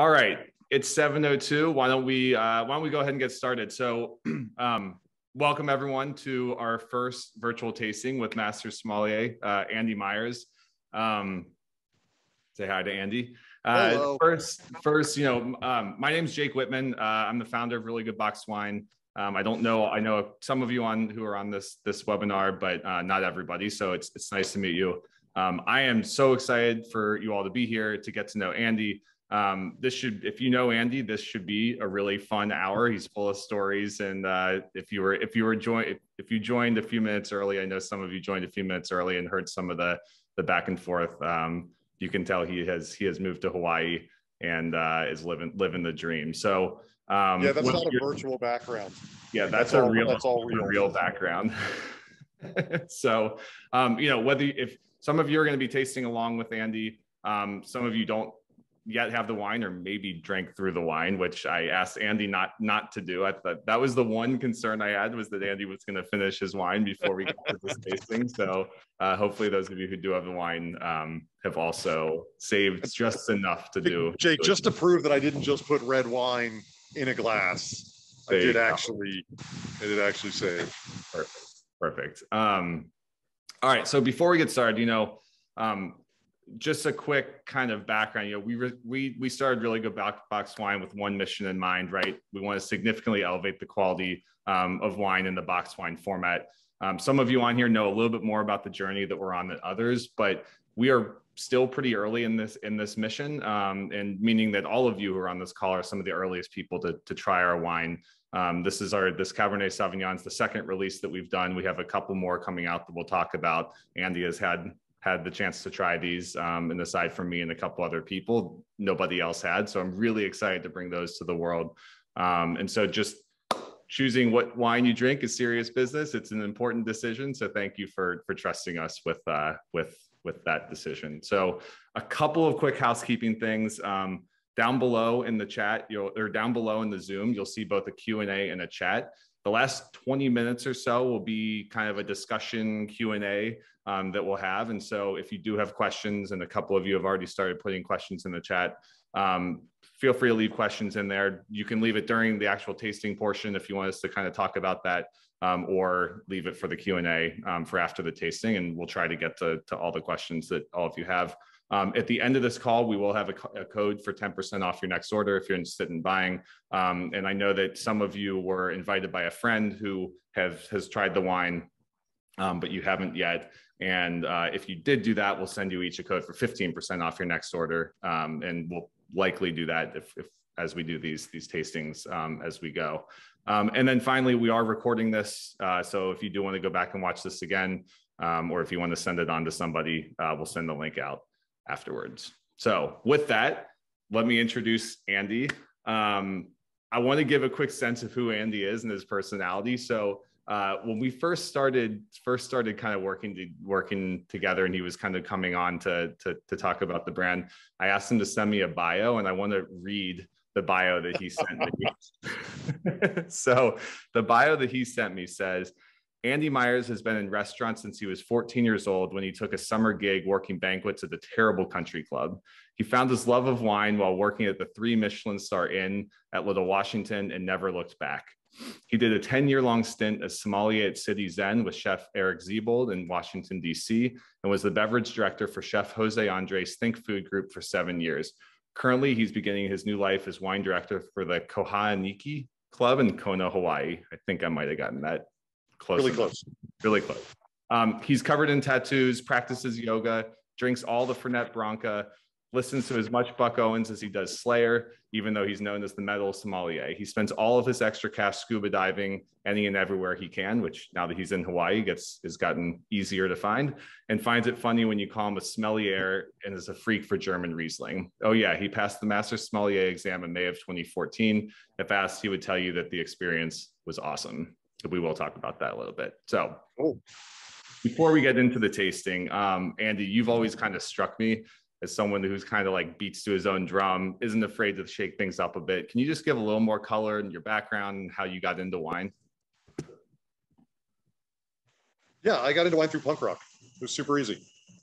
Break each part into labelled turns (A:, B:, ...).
A: All right, it's 7:02. Why don't we uh, why don't we go ahead and get started? So, um, welcome everyone to our first virtual tasting with Master Sommelier uh, Andy Myers. Um, say hi to Andy. Uh,
B: Hello.
A: first, first, you know, um, my name's Jake Whitman. Uh, I'm the founder of Really Good Box Wine. Um, I don't know. I know some of you on who are on this this webinar, but uh, not everybody. So it's it's nice to meet you. Um, I am so excited for you all to be here to get to know Andy. Um, this should, if you know Andy, this should be a really fun hour. He's full of stories, and uh, if you were if you were joined if, if you joined a few minutes early, I know some of you joined a few minutes early and heard some of the the back and forth. Um, you can tell he has he has moved to Hawaii and uh, is living living the dream. So um,
B: Yeah, that's not a virtual background.
A: yeah, that's,
B: That's
A: a
B: all-
A: real
B: that's all real.
A: real background. so, um, you know, whether if some of you are going to be tasting along with Andy, um, some of you don't yet have the wine or maybe drank through the wine, which I asked Andy not not to do. I thought that was the one concern I had was that Andy was going to finish his wine before we got to this tasting. So, uh, hopefully, those of you who do have the wine um, have also saved just enough to do.
B: Jake, just to prove that I didn't just put red wine in a glass, I did actually, I did actually say it.
A: Perfect. Perfect. Um, all right. So before we get started, you know, um, just a quick kind of background. You know, we re- we we started really good box, box wine with one mission in mind, right? We want to significantly elevate the quality um, of wine in the box wine format. Um, some of you on here know a little bit more about the journey that we're on than others, but we are still pretty early in this in this mission, um, and meaning that all of you who are on this call are some of the earliest people to to try our wine. Um, this is our this Cabernet Sauvignon is the second release that we've done. We have a couple more coming out that we'll talk about. Andy has had had the chance to try these, um, and aside from me and a couple other people, nobody else had. So I'm really excited to bring those to the world. Um, and so just choosing what wine you drink is serious business. It's an important decision. So thank you for for trusting us with uh, with with that decision. So a couple of quick housekeeping things. Um, down below in the chat, you'll or down below in the Zoom, you'll see both a Q&A and a chat. The last 20 minutes or so will be kind of a discussion Q&A um, that we'll have. And so if you do have questions, and a couple of you have already started putting questions in the chat, um, feel free to leave questions in there. You can leave it during the actual tasting portion if you want us to kind of talk about that, um, or leave it for the Q&A um, for after the tasting, and we'll try to get to, to all the questions that all of you have. Um, at the end of this call, we will have a, a code for 10% off your next order if you're interested in buying. Um, and I know that some of you were invited by a friend who have has tried the wine, um, but you haven't yet. And uh, if you did do that, we'll send you each a code for 15% off your next order. Um, and we'll likely do that if, if as we do these these tastings um, as we go. Um, and then finally, we are recording this. Uh, so if you do want to go back and watch this again, or if you want to send it on to somebody, uh, we'll send the link out afterwards. So with that, let me introduce Andy. Um, I want to give a quick sense of who Andy is and his personality. So uh, when we first started, first started kind of working to, working together, and he was kind of coming on to, to to talk about the brand. I asked him to send me a bio, and I want to read the bio that he sent me. so the bio that he sent me says. Andy Myers has been in restaurants since he was 14 years old when he took a summer gig working banquets at the Terrible Country Club. He found his love of wine while working at the three Michelin star inn at Little Washington and never looked back. He did a 10 year long stint as sommelier at CityZen with Chef Eric Ziebold in Washington, D.C., and was the beverage director for Chef Jose Andres Think Food Group for seven years. Currently, he's beginning his new life as wine director for the Kohanaiki Club in Kona, Hawaii. I think I might have gotten that close.
B: Really
A: enough
B: close.
A: really close. Um, he's covered in tattoos, practices yoga, drinks all the Fernet Branca, listens to as much Buck Owens as he does Slayer, even though he's known as the metal sommelier. He spends all of his extra cash scuba diving any and everywhere he can, which now that he's in Hawaii gets has gotten easier to find, and finds it funny when you call him a sommelier and is a freak for German Riesling. Oh yeah, he passed the master sommelier exam in May of 2014. If asked, he would tell you that the experience was awesome we will talk about that a little bit. So,
B: Oh.
A: before we get into the tasting, um, Andy, you've always kind of struck me as someone who's kind of like beats to his own drum, isn't afraid to shake things up a bit. Can you just give a little more color in your background and how you got into wine?
B: Yeah, I got into wine through punk rock. It was super easy.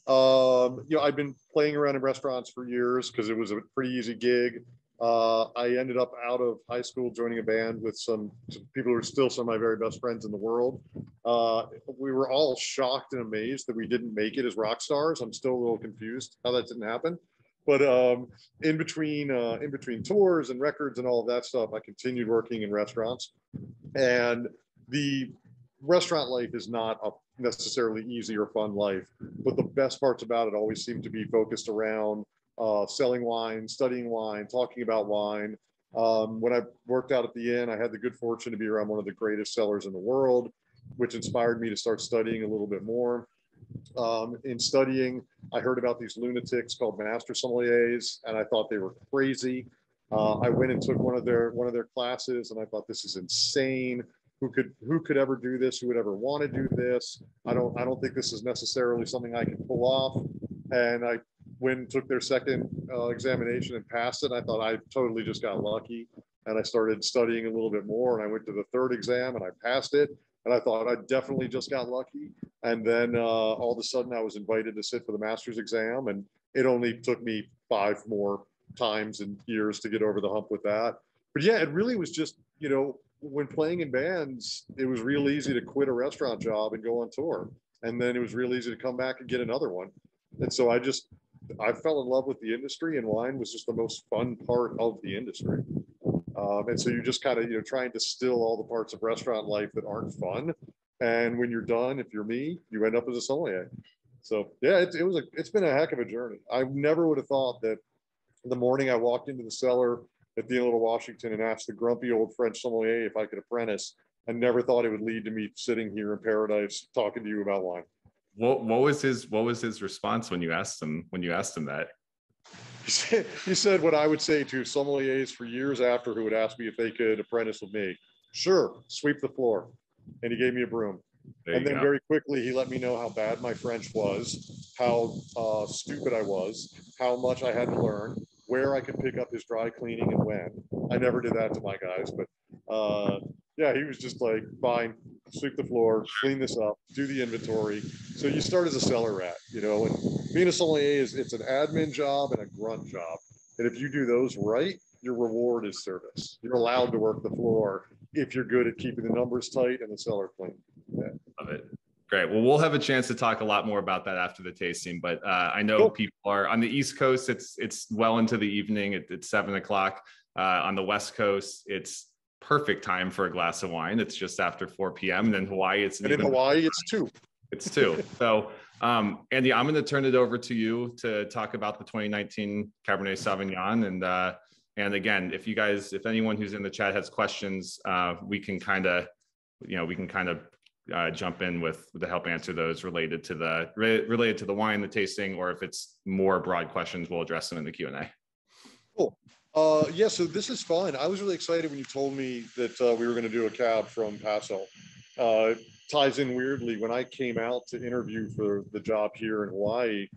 B: Um, you know, I've been playing around in restaurants for years because it was a pretty easy gig. Uh, I ended up out of high school joining a band with some, some people who are still some of my very best friends in the world. Uh, we were all shocked and amazed that we didn't make it as rock stars. I'm still a little confused how that didn't happen. But um, in between uh, in between tours and records and all of that stuff, I continued working in restaurants. And the restaurant life is not a necessarily easy or fun life, but the best parts about it always seem to be focused around uh, selling wine, studying wine, talking about wine. Um, when I worked out at the inn, I had the good fortune to be around one of the greatest cellars in the world, which inspired me to start studying a little bit more. Um, in studying, I heard about these lunatics called master sommeliers, and I thought they were crazy. Uh, I went and took one of their one of their classes, and I thought this is insane. Who could who could ever do this? Who would ever want to do this? I don't I don't think this is necessarily something I can pull off. And I and took their second uh, examination and passed it. I thought I totally just got lucky. And I started studying a little bit more. And I went to the third exam and I passed it. And I thought I definitely just got lucky. And then uh, all of a sudden I was invited to sit for the master's exam. And it only took me five more times and years to get over the hump with that. But yeah, it really was just, you know, when playing in bands, it was real easy to quit a restaurant job and go on tour. And then it was real easy to come back and get another one. And so I just I fell in love with the industry, and wine was just the most fun part of the industry. Um, and so you just kind of you know try and distill all the parts of restaurant life that aren't fun. And when you're done, if you're me, you end up as a sommelier. So yeah, it, it was a it's been a heck of a journey. I never would have thought that the morning I walked into the cellar at the Little Washington and asked the grumpy old French sommelier if I could apprentice. I never thought it would lead to me sitting here in paradise talking to you about wine
A: what what was his what was his response when you asked him when you asked him that?
B: He said, what I would say to sommeliers for years after who would ask me if they could apprentice with me. Sure, sweep the floor. And he gave me a broom. There and then go. very quickly he let me know how bad my French was, how uh, stupid I was, how much I had to learn, where I could pick up his dry cleaning and when. I never did that to my guys, but uh, yeah, he was just like, fine, sweep the floor, clean this up, do the inventory. So you start as a cellar rat, you know, and being a sommelier is it's an admin job and a grunt job. And if you do those right, your reward is service. You're allowed to work the floor if you're good at keeping the numbers tight and the cellar clean.
A: Yeah. Love it. Great. Well, we'll have a chance to talk a lot more about that after the tasting. But uh, I know cool. people are on the East Coast. It's it's well into the evening. It, it's seven o'clock. Uh, on the West Coast, it's perfect time for a glass of wine. It's just after 4 p.m. And in Hawaii, it's
B: and in Hawaii, it's two.
A: It's two. so, um, Andy, I'm going to turn it over to you to talk about the 2019 Cabernet Sauvignon. And uh, and again, if you guys, if anyone who's in the chat has questions, uh, we can kind of, you know, we can kind of uh, jump in with to help answer those related to the re- related to the wine, the tasting, or if it's more broad questions, we'll address them in the Q and A.
B: Cool. Uh, yeah, so this is fun. I was really excited when you told me that uh, we were going to do a cab from Paso. Uh, ties in weirdly when I came out to interview for the job here in Hawaii.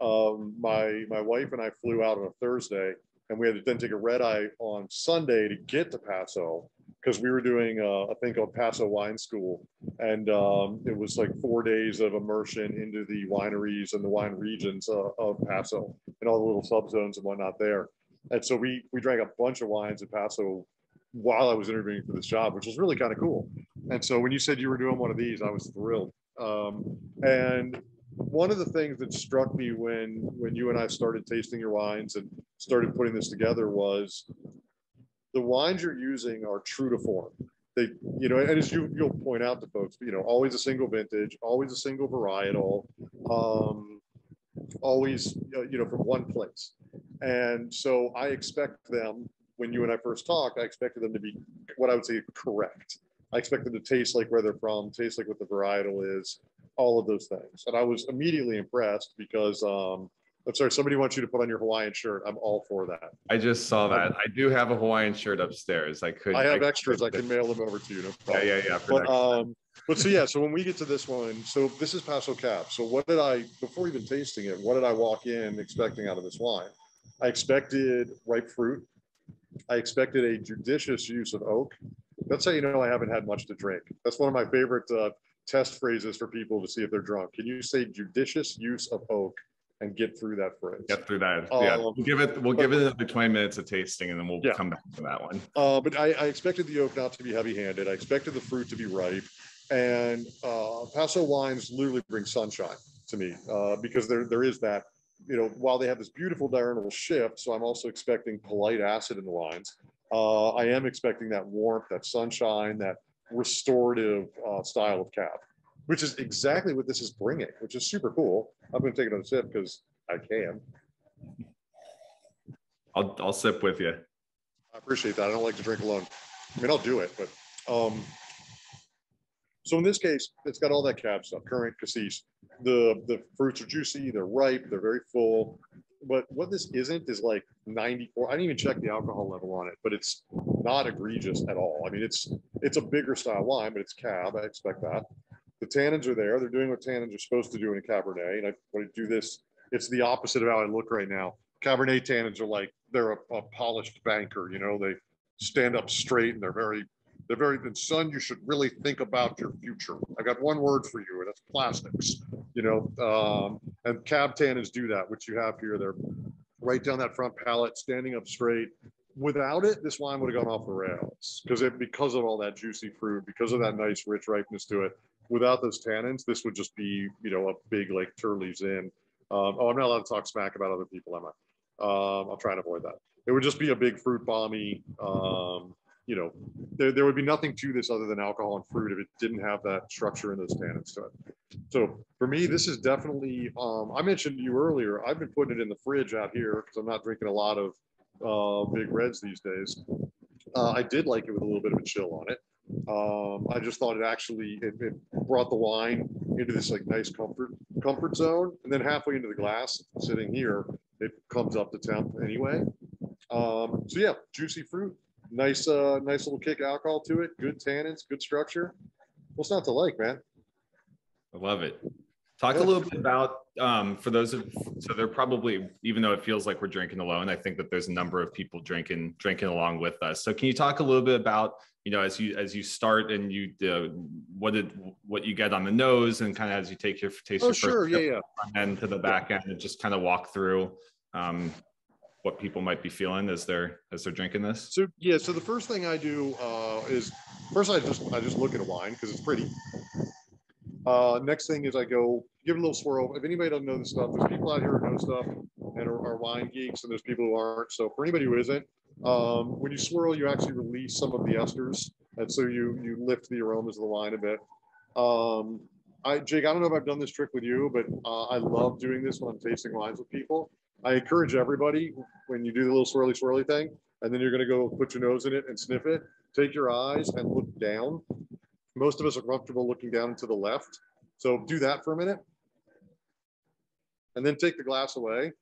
B: Um, my my wife and I flew out on a Thursday, and we had to then take a red eye on Sunday to get to Paso because we were doing a, a, thing called Paso Wine School, and um, it was like four days of immersion into the wineries and the wine regions uh, of Paso and all the little subzones and whatnot there. And so we we drank a bunch of wines at Paso while I was interviewing for this job, which was really kind of cool. And so when you said you were doing one of these, I was thrilled. Um, and one of the things that struck me when when you and I started tasting your wines and started putting this together was the wines you're using are true to form. They, you know, and as you you'll point out to folks, you know, always a single vintage, always a single varietal, um, always you know from one place. And so I expect them, when you and I first talked, I expected them to be what I would say correct. I expect them to taste like where they're from, taste like what the varietal is, all of those things. And I was immediately impressed because um, I'm sorry, somebody wants you to put on your Hawaiian shirt. I'm all for that.
A: I just saw that. I do have a Hawaiian shirt upstairs. I could.
B: I have I extras. I can mail them over to you.
A: No yeah, yeah, yeah.
B: But, um, but so yeah, so when we get to this one, so this is Paso Cab. So what did I before even tasting it? What did I walk in expecting out of this wine? I expected ripe fruit. I expected a judicious use of oak. That's how you know I haven't had much to drink. That's one of my favorite uh, test phrases for people to see if they're drunk. Can you say judicious use of oak and get through that phrase.
A: Get through that. yeah,
B: Um,
A: we'll give it. We'll
B: but-
A: give it another twenty minutes of tasting, and then we'll
B: Yeah.
A: come back to that one.
B: Uh, but I, I expected the oak not to be heavy-handed. I expected the fruit to be ripe, and uh, Paso wines literally bring sunshine to me uh, because there there is that. You know, while they have this beautiful diurnal shift, so I'm also expecting polite acid in the wines. Uh, I am expecting that warmth, that sunshine, that restorative uh, style of cab, which is exactly what this is bringing, which is super cool. I'm going to take another sip because I can.
A: I'll I'll sip with you.
B: I appreciate that. I don't like to drink alone. I mean, I'll do it, but um. So in this case, it's got all that cab stuff, currant, cassis. The the fruits are juicy, they're ripe, they're very full. But what this isn't is like 94. I didn't even check the alcohol level on it, but it's not egregious at all. I mean, it's it's a bigger style wine, but it's cab. I expect that. The tannins are there. They're doing what tannins are supposed to do in a Cabernet. And I, when I do this, it's the opposite of how I look right now. Cabernet tannins are like they're a, a polished banker. You know, they stand up straight and they're very, they're very. And son, you should really think about your future. I got one word for you, and that's plastics. You know, um, and cab tannins do that, which you have here. They're right down that front palate, standing up straight. Without it, this wine would have gone off the rails because it because of all that juicy fruit, because of that nice rich ripeness to it. Without those tannins, this would just be you know a big like Turley zin. Um, oh, I'm not allowed to talk smack about other people, am I? Um, I'll try and avoid that. It would just be a big fruit bomby. Um, you know, there, there would be nothing to this other than alcohol and fruit if it didn't have that structure and those tannins to it. So for me, this is definitely. Um, I mentioned to you earlier. I've been putting it in the fridge out here because I'm not drinking a lot of uh, big reds these days. Uh, I did like it with a little bit of a chill on it. Um, I just thought it actually it, it brought the wine into this like nice comfort comfort zone, and then halfway into the glass, sitting here, it comes up to temp anyway. Um, so yeah, juicy fruit, nice uh, nice little kick alcohol to it, good tannins, good structure. What's not to like, man?
A: I love it. Talk a little bit about um, for those of so they're probably even though it feels like we're drinking alone, I think that there's a number of people drinking drinking along with us. So can you talk a little bit about you know as you as you start and you uh, what did what you get on the nose and kind of as you take your taste
B: Oh
A: your
B: sure,
A: first
B: yeah, yeah.
A: end to the back end and just kind of walk through um, what people might be feeling as they're as they're drinking this.
B: So yeah, so the first thing I do uh, is first I just I just look at a wine because it's pretty. Uh, next thing is I go give it a little swirl. If anybody doesn't know this stuff, there's people out here who know stuff and are, are wine geeks, and there's people who aren't. So for anybody who isn't, um, when you swirl, you actually release some of the esters, and so you you lift the aromas of the wine a bit. Um, I Jake, I don't know if I've done this trick with you, but uh, I love doing this when I'm tasting wines with people. I encourage everybody when you do the little swirly swirly thing, and then you're going to go put your nose in it and sniff it. Take your eyes and look down. Most of us are comfortable looking down to the left. So do that for a minute. And then take the glass away.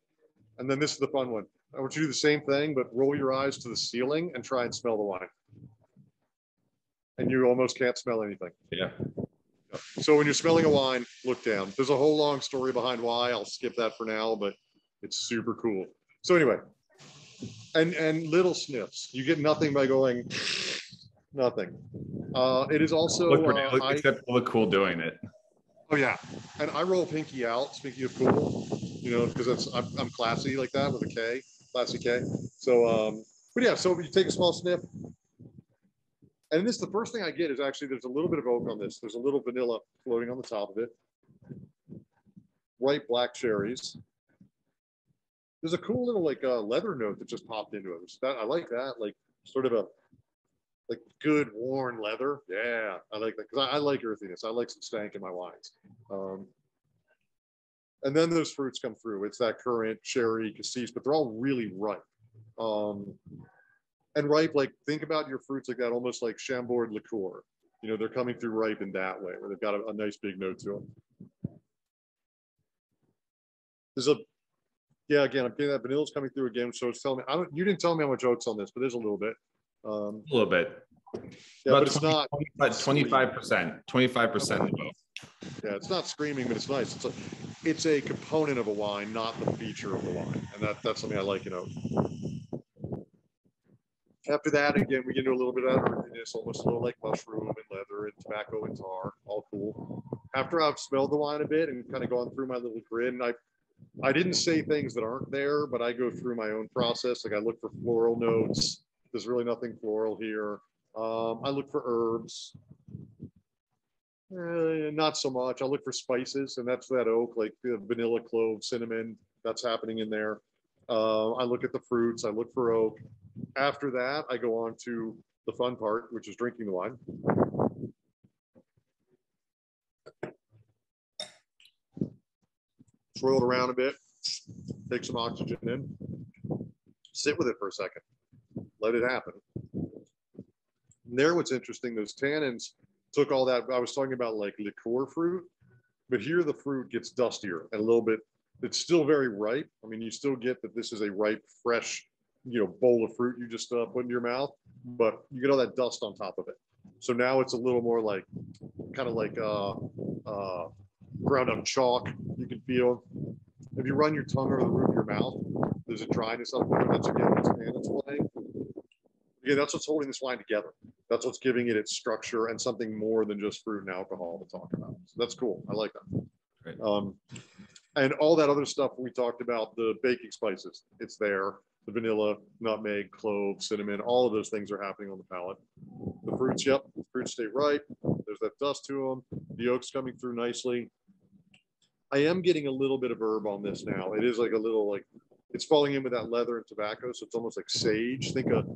B: And then this is the fun one. I want you to do the same thing, but roll your eyes to the ceiling and try and smell the wine. And you almost can't smell anything.
A: Yeah.
B: So when you're smelling a wine, look down. There's a whole long story behind why. I'll skip that for now, but it's super cool. So anyway, and and little sniffs. You get nothing by going nothing. Uh, it is also
A: Look,
B: uh,
A: look-
B: I-
A: except look cool doing it.
B: oh yeah, and I roll pinky out. Speaking of cool, you know, because that's I'm, I'm classy like that with a K, classy K. So um, but yeah, so you take a small sniff. And this, the first thing I get is actually there's a little bit of oak on this. There's a little vanilla floating on the top of it. Ripe black cherries. There's a cool little like uh, leather note that just popped into it. Which that I like that, like sort of a like good worn leather. Yeah, I like that because I, I like earthiness. I like some stank in my wines. Um, and then those fruits come through. It's that currant, cherry, cassis, but they're all really ripe. Um, and ripe, like think about your fruits like that, almost like Chambord liqueur. You know, they're coming through ripe in that way, where they've got a, a nice big note to them. There's a, yeah, again, I'm getting that vanilla's coming through again. So it's telling me, I don't, you didn't tell me how much oats on this, but there's a little bit. Um,
A: A little bit.
B: yeah,
A: About
B: but it's
A: 20
B: not,
A: 25 percent, 25 percent.
B: yeah, it's not screaming, but it's nice. It's a, it's a component of a wine, not the feature of the wine. And that, that's something I like, you know. After that, again, we get into a little bit of earthiness, almost a little like mushroom and leather and tobacco and tar, all cool. After I've smelled the wine a bit and kind of gone through my little grid, and I I didn't say things that aren't there, but I go through my own process. Like I look for floral notes. There's really nothing floral here. Um, I look for herbs. Eh, not so much. I look for spices, and that's that oak, like the vanilla, clove, cinnamon. That's happening in there. Uh, I look at the fruits. I look for oak. After that, I go on to the fun part, which is drinking the wine. Swirl it around a bit, take some oxygen in, sit with it for a second, let it happen. And there, what's interesting, those tannins took all that. I was talking about like liqueur fruit, but here the fruit gets dustier and a little bit. It's still very ripe. I mean, you still get that this is a ripe, fresh, you know, bowl of fruit you just uh, put in your mouth, but you get all that dust on top of it. So now it's a little more like, kind of like uh, uh, ground up chalk. You can feel. If you run your tongue over the roof of your mouth, there's a dryness up there. That's again what's playing. Yeah, that's what's holding this wine together. That's what's giving it its structure and something more than just fruit and alcohol to talk about. So that's cool. I like that.
A: Great.
B: Um, and all that other stuff we talked about, the baking spices, it's there. The vanilla, nutmeg, clove, cinnamon, all of those things are happening on the palate. The fruits, yep, the fruits stay ripe. There's that dust to them. The oak's coming through nicely. I am getting a little bit of herb on this now. It is like a little like it's falling in with that leather and tobacco, so it's almost like sage. Think of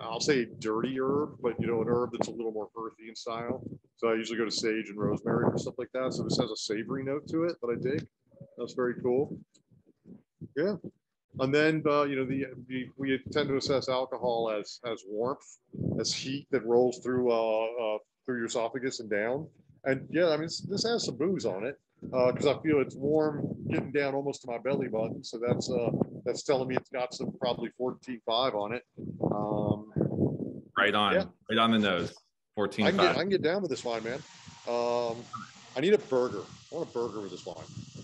B: I'll say dirty herb, but you know, an herb that's a little more earthy in style. So I usually go to sage and rosemary or stuff like that. So this has a savory note to it that I dig. That's very cool. Yeah. And then, uh, you know, the, the, we tend to assess alcohol as as warmth, as heat that rolls through uh, uh, through your esophagus and down. And yeah, I mean, this has some booze on it because I feel it's warm, getting down almost to my belly button. So that's uh, that's telling me it's got some probably 14.5 on it. Um,
A: right on,
B: yeah.
A: right on the nose. 14.
B: I can, get, I can get down with this wine, man. Um, I need a burger. I want a burger with this wine.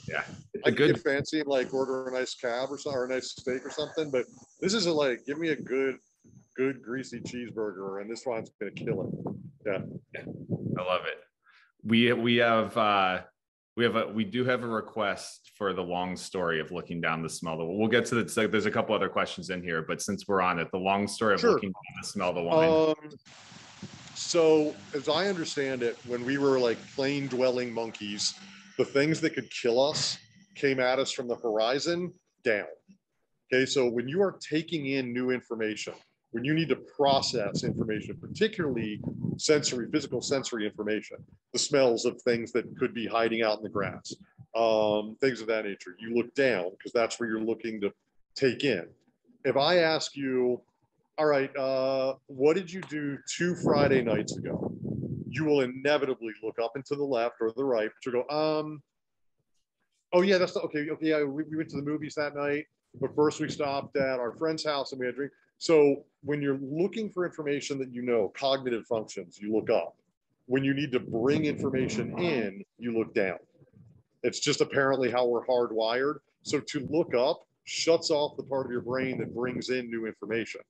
A: Yeah,
B: I could good... get fancy and like order a nice cab or something, or a nice steak or something. But this isn't like give me a good, good greasy cheeseburger, and this wine's gonna kill it. Yeah,
A: yeah. I love it. We we have uh we have a we do have a request for the long story of looking down the smell. the We'll get to the. There's a couple other questions in here, but since we're on it, the long story of
B: Sure.
A: looking down the smell the wine.
B: Um, so as I understand it, when we were like plain dwelling monkeys, the things that could kill us came at us from the horizon down. Okay, so when you are taking in new information, when you need to process information, particularly sensory, physical sensory information, the smells of things that could be hiding out in the grass, um, things of that nature, you look down because that's where you're looking to take in. If I ask you, all right, uh, what did you do two Friday nights ago? You will inevitably look up and to the left or the right, you go, um, oh yeah, that's the, okay. Okay, yeah, we, we went to the movies that night, but first we stopped at our friend's house and we had a drink. So when you're looking for information that you know, cognitive functions, you look up. When you need to bring information in, you look down. It's just apparently how we're hardwired. So to look up shuts off the part of your brain that brings in new information.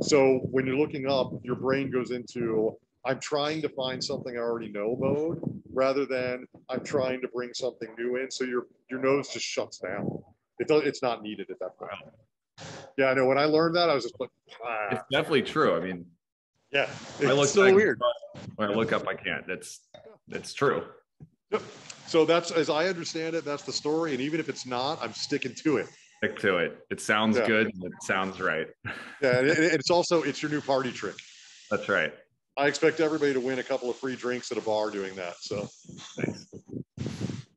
B: So when you're looking up, your brain goes into I'm trying to find something I already know mode rather than I'm trying to bring something new in. So your your nose just shuts down. It does, it's not needed at that point. Yeah, I know. When I learned that, I was just like, ah.
A: It's definitely true. I mean,
B: yeah,
A: I look
B: so
A: back-
B: weird.
A: when I look up, I can't. That's that's true. Yep.
B: So that's as I understand it, that's the story. And even if it's not, I'm sticking to it.
A: Stick to it. It sounds
B: Yeah.
A: good. It sounds right.
B: Yeah, and it- it's also it's your new party trick.
A: That's right.
B: I expect everybody to win a couple of free drinks at a bar doing that. So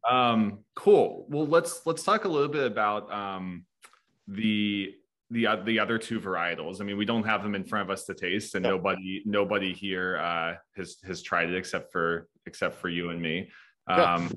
A: Um, cool. Well, let's let's talk a little bit about um, the the uh, the other two varietals. I mean, we don't have them in front of us to taste, and
B: No.
A: nobody nobody here uh, has has tried it except for except for you and me.
B: Yeah.
A: Um,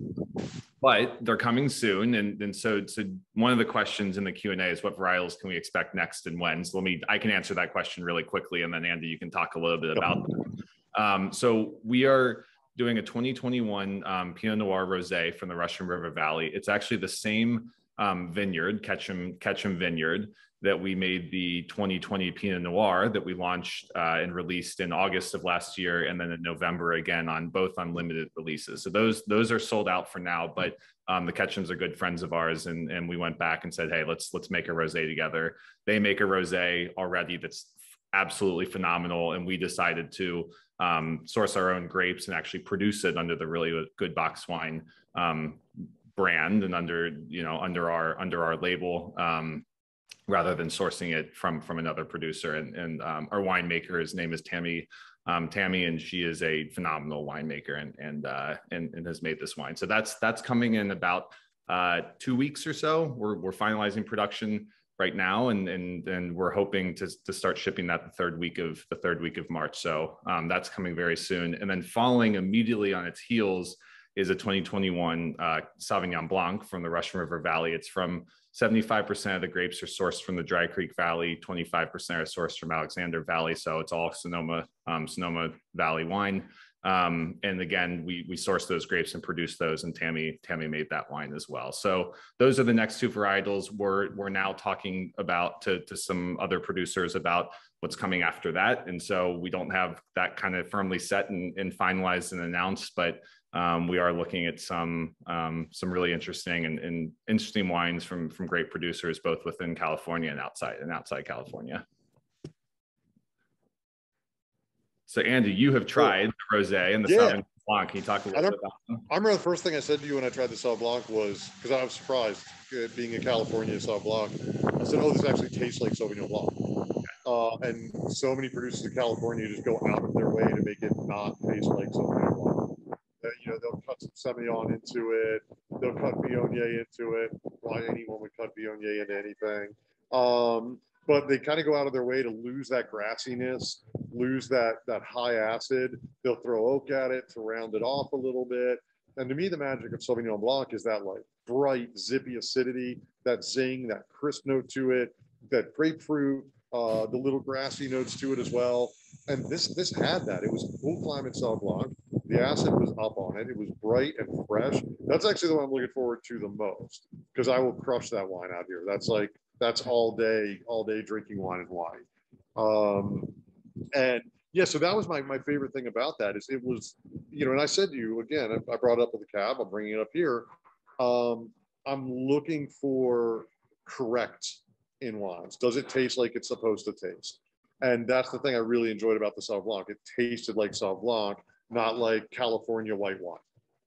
A: but they're coming soon, and and so so one of the questions in the Q and A is what varietals can we expect next and when? So let me I can answer that question really quickly, and then Andy, you can talk a little bit about them. Um, so we are doing a 2021 um, Pinot Noir Rosé from the Russian River Valley. It's actually the same um, vineyard, Ketcham Ketcham Vineyard, that we made the 2020 Pinot Noir that we launched uh, and released in August of last year, and then in November again on both unlimited releases. So those those are sold out for now, but um, the Ketchams are good friends of ours, and and we went back and said, hey, let's let's make a rosé together. They make a rosé already that's absolutely phenomenal, and we decided to um, source our own grapes and actually produce it under the really good box wine um, brand and under you know under our under our label um, rather than sourcing it from from another producer. And, and um, our winemaker, his name is Tammy um, Tammy, and she is a phenomenal winemaker and and, uh, and and has made this wine. So that's that's coming in about uh, two weeks or so. We're we're finalizing production right now, and and and we're hoping to to start shipping that the third week of the third week of March. So um, that's coming very soon, and then following immediately on its heels is a 2021 uh, Sauvignon Blanc from the Russian River Valley. It's from 75% of the grapes are sourced from the Dry Creek Valley, 25% are sourced from Alexander Valley. So it's all Sonoma, um, Sonoma Valley wine. Um, and again, we we source those grapes and produce those, and Tammy Tammy made that wine as well. So those are the next two varietals. We're we're now talking about to to some other producers about what's coming after that, and so we don't have that kind of firmly set and, and finalized and announced, but um, we are looking at some um, some really interesting and, and, interesting wines from from great producers both within California and outside and outside California. So Andy, you have tried the rosé and the yeah. Sauvignon Blanc. Can you talk a little bit about them?
B: I remember the first thing I said to you when I tried the Sauvignon Blanc was because I was surprised uh, being in California Sauvignon Blanc. I said, "Oh, this actually tastes like Sauvignon Blanc." Uh, and so many producers in California just go out of their way to make it not taste like Sauvignon Blanc Semillon into it. They'll cut Viognier into it. Why anyone would cut Viognier into anything. Um, but they kind of go out of their way to lose that grassiness, lose that that high acid. They'll throw oak at it to round it off a little bit. And to me, the magic of Sauvignon Blanc is that like bright, zippy acidity, that zing, that crisp note to it, that grapefruit, uh, the little grassy notes to it as well. And this this had that. It was full climate Sauv Blanc. The acid was up on it. It was bright and fresh. That's actually the one I'm looking forward to the most because I will crush that wine out here. That's like that's all day, all day drinking wine and wine. Um, and yeah, so that was my my favorite thing about that is it was, you know, and I said to you again, I brought it up with the cab. I'm bringing it up here. Um, I'm looking for correct in wines. Does it taste like it's supposed to taste? And that's the thing I really enjoyed about the Sauv Blanc. It tasted like Sauv Blanc not like California white wine.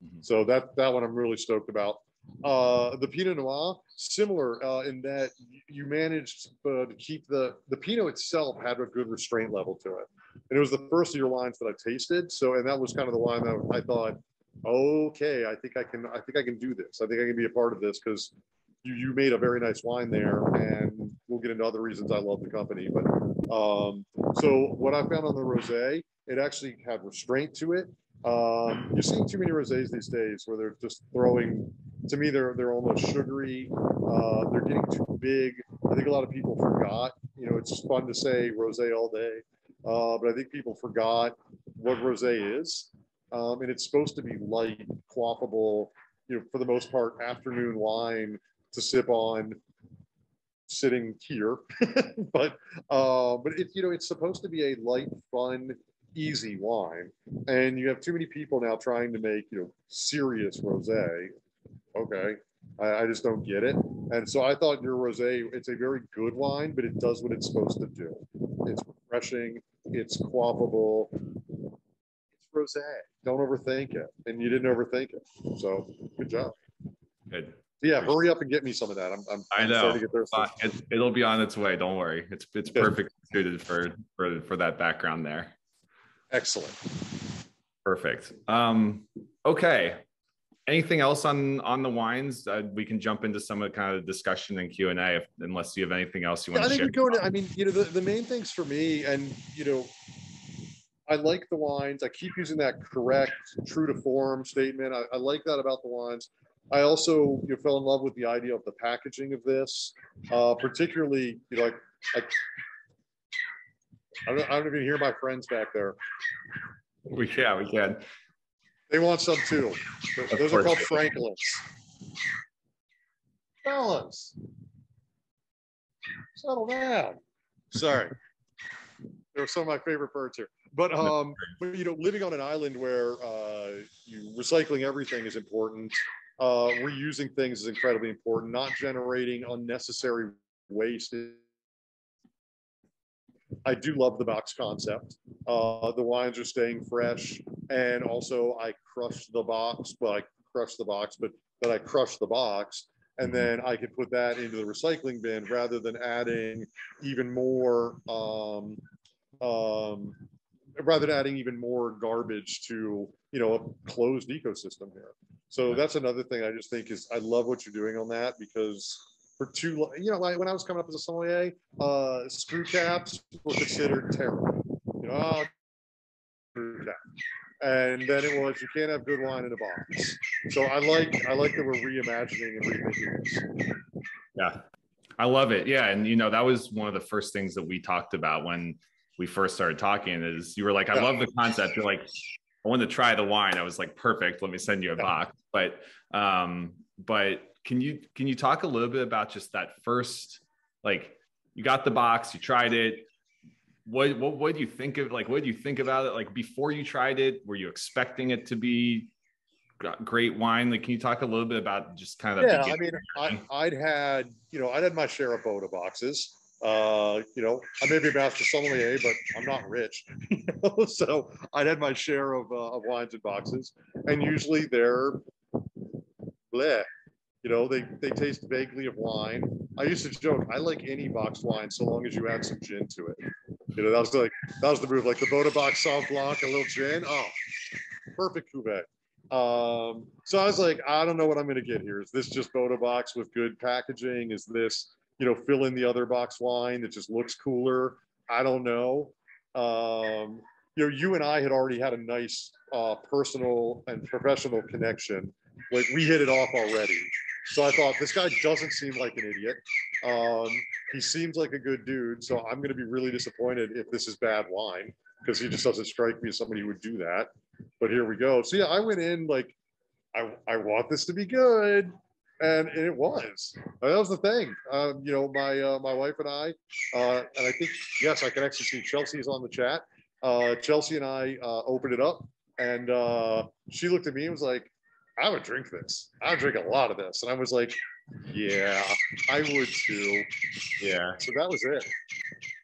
B: Mm-hmm. So that that one I'm really stoked about. Uh, the Pinot Noir, similar uh, in that you managed uh, to keep the the Pinot itself had a good restraint level to it, and it was the first of your lines that I tasted. So, and that was kind of the wine that I thought, okay, I think I can, I think I can do this. I think I can be a part of this because you you made a very nice wine there, and we'll get into other reasons I love the company. But um, so what I found on the rosé it actually had restraint to it. Um, you're seeing too many rosés these days where they're just throwing. To me, they're they're almost sugary. Uh, they're getting too big. I think a lot of people forgot. You know, it's fun to say rosé all day, uh, but I think people forgot what rosé is, um, and it's supposed to be light, quaffable. You know, for the most part, afternoon wine to sip on sitting here but uh but it's you know it's supposed to be a light fun easy wine, and you have too many people now trying to make you know serious rosé. Okay, I, I just don't get it. And so I thought your rosé, it's a very good wine, but it does what it's supposed to do. It's refreshing. It's quaffable. It's rosé. Don't overthink it, and you didn't overthink it. So good job.
A: Good.
B: Yeah, hurry up and get me some of that. I'm, I'm
A: i know. To get there uh, it, will be on its way. Don't worry. It's it's perfect suited for for for that background there.
B: Excellent.
A: Perfect. Um, okay. Anything else on on the wines? Uh, we can jump into some of the kind of discussion and Q and A, unless you have anything else you want
B: yeah,
A: to
B: share. I think we go to. I mean, you know, the, the main things for me, and you know, I like the wines. I keep using that correct, true to form statement. I, I like that about the wines. I also you know, fell in love with the idea of the packaging of this, uh, particularly you know, like, like I don't, I don't even hear my friends back there.
A: We yeah, we can.
B: They want some too. Those are called francolins. Fellas. settle down. Sorry. They're some of my favorite birds here. But um, but you know, living on an island where uh, you recycling everything is important. Uh, reusing things is incredibly important. Not generating unnecessary waste. I do love the box concept. Uh, the wines are staying fresh, and also I crush the box. but I crush the box, but but I crush the box, and then I can put that into the recycling bin rather than adding even more um, um, rather than adding even more garbage to you know a closed ecosystem here. So that's another thing I just think is I love what you're doing on that because for too long, you know, like when I was coming up as a sommelier, uh, screw caps were considered terrible. You know, oh, screw cap. And then it was you can't have good wine in a box. So I like I like that we're reimagining and rethinking this.
A: Yeah, I love it. Yeah, and you know that was one of the first things that we talked about when we first started talking. Is you were like, I yeah. love the concept. You're like, I wanted to try the wine. I was like, perfect. Let me send you a yeah. box. But um, but can you can you talk a little bit about just that first like you got the box, you tried it. What what what do you think of like what do you think about it like before you tried it? Were you expecting it to be great wine? Like, can you talk a little bit about just kind of?
B: Yeah, I mean, I, I'd had you know I'd had my share of Bota boxes. Uh, you know, I may be a master sommelier, but I'm not rich. so I'd had my share of, uh, of wines and boxes, and usually they're bleh. You know, they they taste vaguely of wine. I used to joke, I like any boxed wine so long as you add some gin to it. You know, that was like that was the move, like the Bota box Sauv Blanc, a little gin. Oh, perfect cuvee. Um, so I was like, I don't know what I'm going to get here. Is this just Bota box with good packaging? Is this, you know, fill in the other box wine that just looks cooler? I don't know. Um, you know, you and I had already had a nice uh, personal and professional connection. Like we hit it off already. So I thought this guy doesn't seem like an idiot. Um, he seems like a good dude. So I'm going to be really disappointed if this is bad wine because he just doesn't strike me as somebody who would do that. But here we go. So yeah, I went in like, I, I want this to be good. And, and it was. That was the thing. Um, you know, my uh, my wife and I, uh, and I think yes, I can actually see Chelsea's on the chat. Uh, Chelsea and I uh, opened it up, and uh, she looked at me and was like, I would drink this. I would drink a lot of this. And I was like, yeah, I would too.
A: Yeah.
B: So that was it.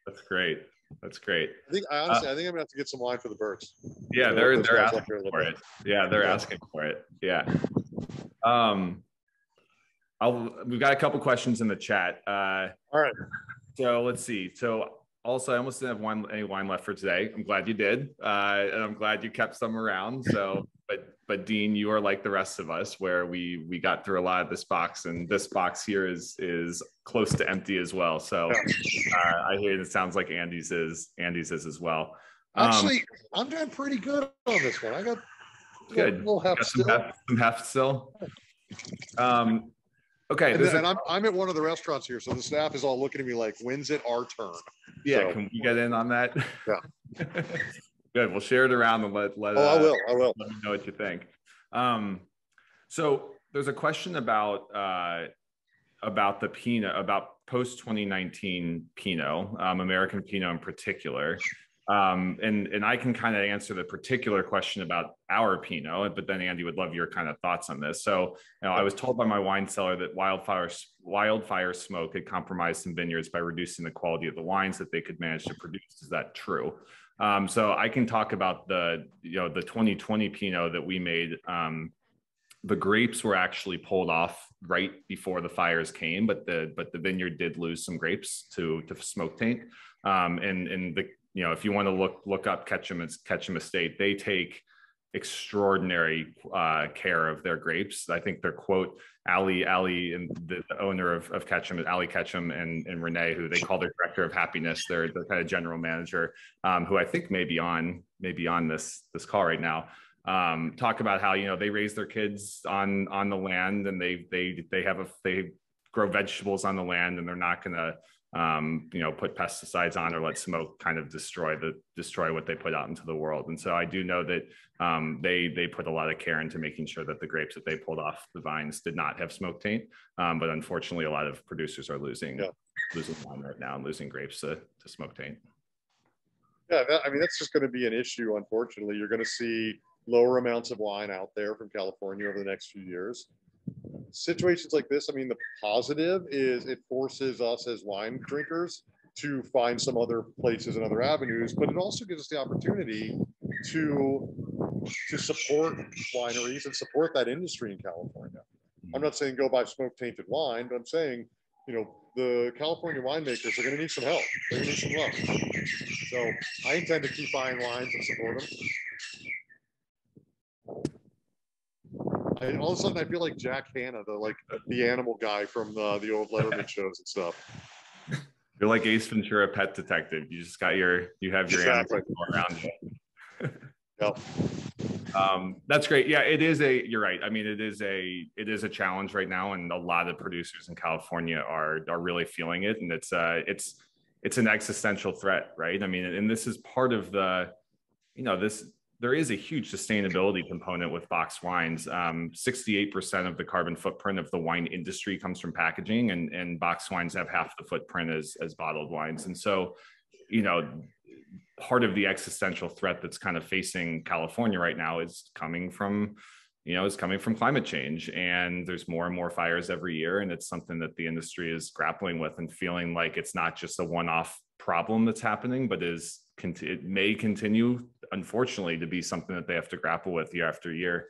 A: That's great. That's great.
B: I think I honestly, uh, I think I'm gonna have to get some wine for the birds.
A: Yeah, they're they're asking for it. Yeah, they're yeah. asking for it. Yeah. Um, I'll. We've got a couple questions in the chat. Uh,
B: All right.
A: So let's see. So also, I almost didn't have wine, any wine left for today. I'm glad you did, uh, and I'm glad you kept some around. So but but Dean, you are like the rest of us, where we we got through a lot of this box, and this box here is is close to empty as well. So uh, I hear it sounds like Andy's is Andy's is as well.
B: Um, Actually, I'm doing pretty good on this one. I got
A: good. A Little heft some, heft, some heft still. Um, okay,
B: and, then, a, and I'm I'm at one of the restaurants here, so the staff is all looking at me like, "When's it our turn?"
A: Yeah, so, can we get in on that?
B: Yeah.
A: Good. We'll share it around and let let.
B: Oh, uh, I will. I will.
A: Let me know what you think. Um, so there's a question about uh, about the Pinot, about post 2019 Pinot, um, American Pinot in particular. Um, and and I can kind of answer the particular question about our Pinot, but then Andy would love your kind of thoughts on this. So, you know, I was told by my wine seller that wildfire wildfire smoke had compromised some vineyards by reducing the quality of the wines that they could manage to produce. Is that true? Um, so I can talk about the you know the 2020 Pinot that we made. Um, the grapes were actually pulled off right before the fires came, but the but the vineyard did lose some grapes to to smoke taint. Um, and and the you know if you want to look look up Ketcham Ketcham Estate, they take extraordinary uh, care of their grapes. I think their quote, Ali, Ali, and the, the owner of, of Ketcham, Ali Ketcham, and, and Renee, who they call their director of happiness, their, their kind of general manager, um, who I think may be on maybe on this this call right now. Um, talk about how you know they raise their kids on on the land and they they they have a they grow vegetables on the land and they're not going to um, you know, put pesticides on or let smoke kind of destroy the destroy what they put out into the world. And so I do know that um, they they put a lot of care into making sure that the grapes that they pulled off the vines did not have smoke taint. Um, but unfortunately, a lot of producers are losing yeah. losing wine right now and losing grapes to, to smoke taint.
B: Yeah, that, I mean that's just going to be an issue. Unfortunately, you're going to see lower amounts of wine out there from California over the next few years situations like this, I mean, the positive is it forces us as wine drinkers to find some other places and other avenues, but it also gives us the opportunity to to support wineries and support that industry in California. I'm not saying go buy smoke tainted wine, but I'm saying, you know, the California winemakers are going to need some help. They're going to need some love. So I intend to keep buying wines and support them. I, all of a sudden, I feel like Jack Hanna, the like the animal guy from the, the old Letterman shows and stuff.
A: You're like Ace Ventura, Pet Detective. You just got your, you have your exactly. animals around you. yep. Um, that's great. Yeah, it is a. You're right. I mean, it is a. It is a challenge right now, and a lot of producers in California are are really feeling it, and it's uh, it's it's an existential threat, right? I mean, and this is part of the, you know, this there is a huge sustainability component with box wines. Um, 68% of the carbon footprint of the wine industry comes from packaging, and, and box wines have half the footprint as, as bottled wines. And so, you know, part of the existential threat that's kind of facing California right now is coming from, you know, is coming from climate change. And there's more and more fires every year. And it's something that the industry is grappling with and feeling like it's not just a one off problem that's happening, but is it may continue, unfortunately, to be something that they have to grapple with year after year.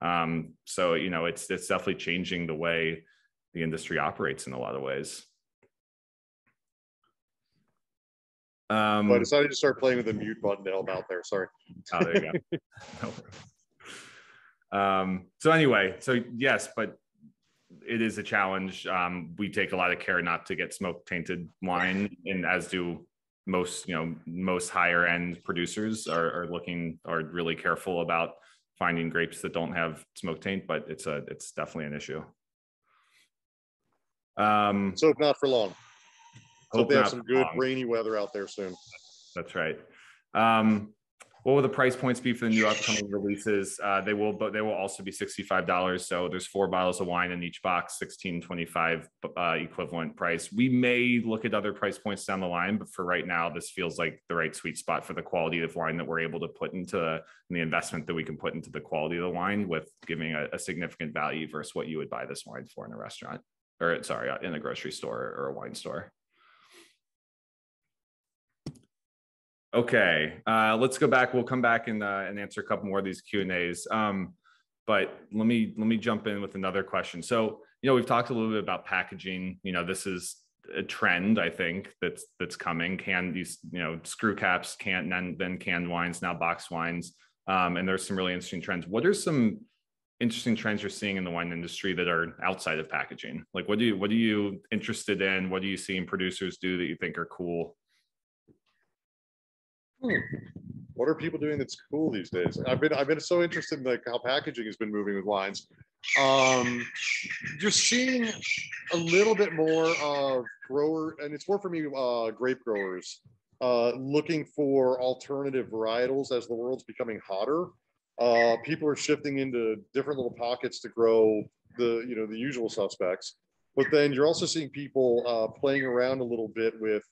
A: Um, so you know, it's it's definitely changing the way the industry operates in a lot of ways.
B: Um, but I decided to start playing with the mute button to help out there. Sorry. Oh, there you
A: go. um, so anyway, so yes, but it is a challenge. Um, we take a lot of care not to get smoke tainted wine, and as do most you know most higher end producers are, are looking are really careful about finding grapes that don't have smoke taint but it's a it's definitely an issue.
B: Um so not for long. Hope they have some good long. rainy weather out there soon.
A: That's right. Um what will the price points be for the new upcoming releases? Uh, they will, but they will also be sixty-five dollars. So there's four bottles of wine in each box, sixteen twenty-five uh, equivalent price. We may look at other price points down the line, but for right now, this feels like the right sweet spot for the quality of wine that we're able to put into the investment that we can put into the quality of the wine, with giving a, a significant value versus what you would buy this wine for in a restaurant, or sorry, in a grocery store or a wine store. Okay, uh, let's go back. We'll come back and, uh, and answer a couple more of these Q and A's. Um, but let me let me jump in with another question. So you know we've talked a little bit about packaging. You know this is a trend I think that's that's coming. Can these you know screw caps, can't then then canned wines, now box wines, um, and there's some really interesting trends. What are some interesting trends you're seeing in the wine industry that are outside of packaging? Like what do you what are you interested in? What are you seeing producers do that you think are cool?
B: Hmm. What are people doing that's cool these days? I've been I've been so interested in like how packaging has been moving with wines. Um, just seeing a little bit more of grower, and it's more for me, uh, grape growers, uh, looking for alternative varietals as the world's becoming hotter. Uh, people are shifting into different little pockets to grow the you know the usual suspects but then you're also seeing people uh, playing around a little bit with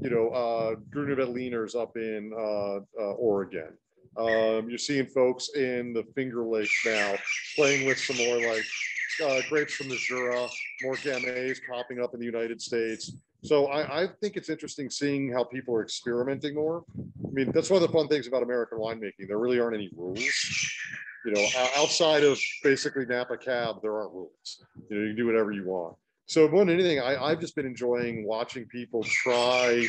B: you know, uh, Gruner Veltliners up in uh, uh, Oregon. Um, you're seeing folks in the Finger Lakes now playing with some more like uh, grapes from the Jura, more Gamay popping up in the United States. So I, I, think it's interesting seeing how people are experimenting more. I mean, that's one of the fun things about American winemaking. There really aren't any rules. You know, outside of basically Napa Cab, there aren't rules. You know, you can do whatever you want. So more than anything, I, I've just been enjoying watching people try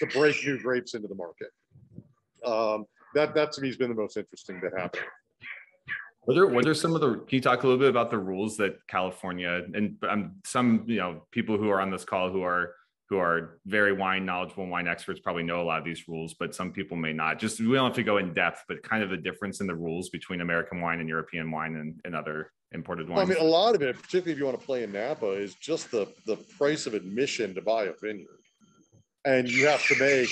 B: to break new grapes into the market. Um, that that to me has been the most interesting that happened.
A: What are some of the? Can you talk a little bit about the rules that California and um, some you know people who are on this call who are who are very wine knowledgeable wine experts probably know a lot of these rules, but some people may not. Just we don't have to go in depth, but kind of the difference in the rules between American wine and European wine and, and other imported wines.
B: I mean, a lot of it, particularly if you want to play in Napa, is just the the price of admission to buy a vineyard, and you have to make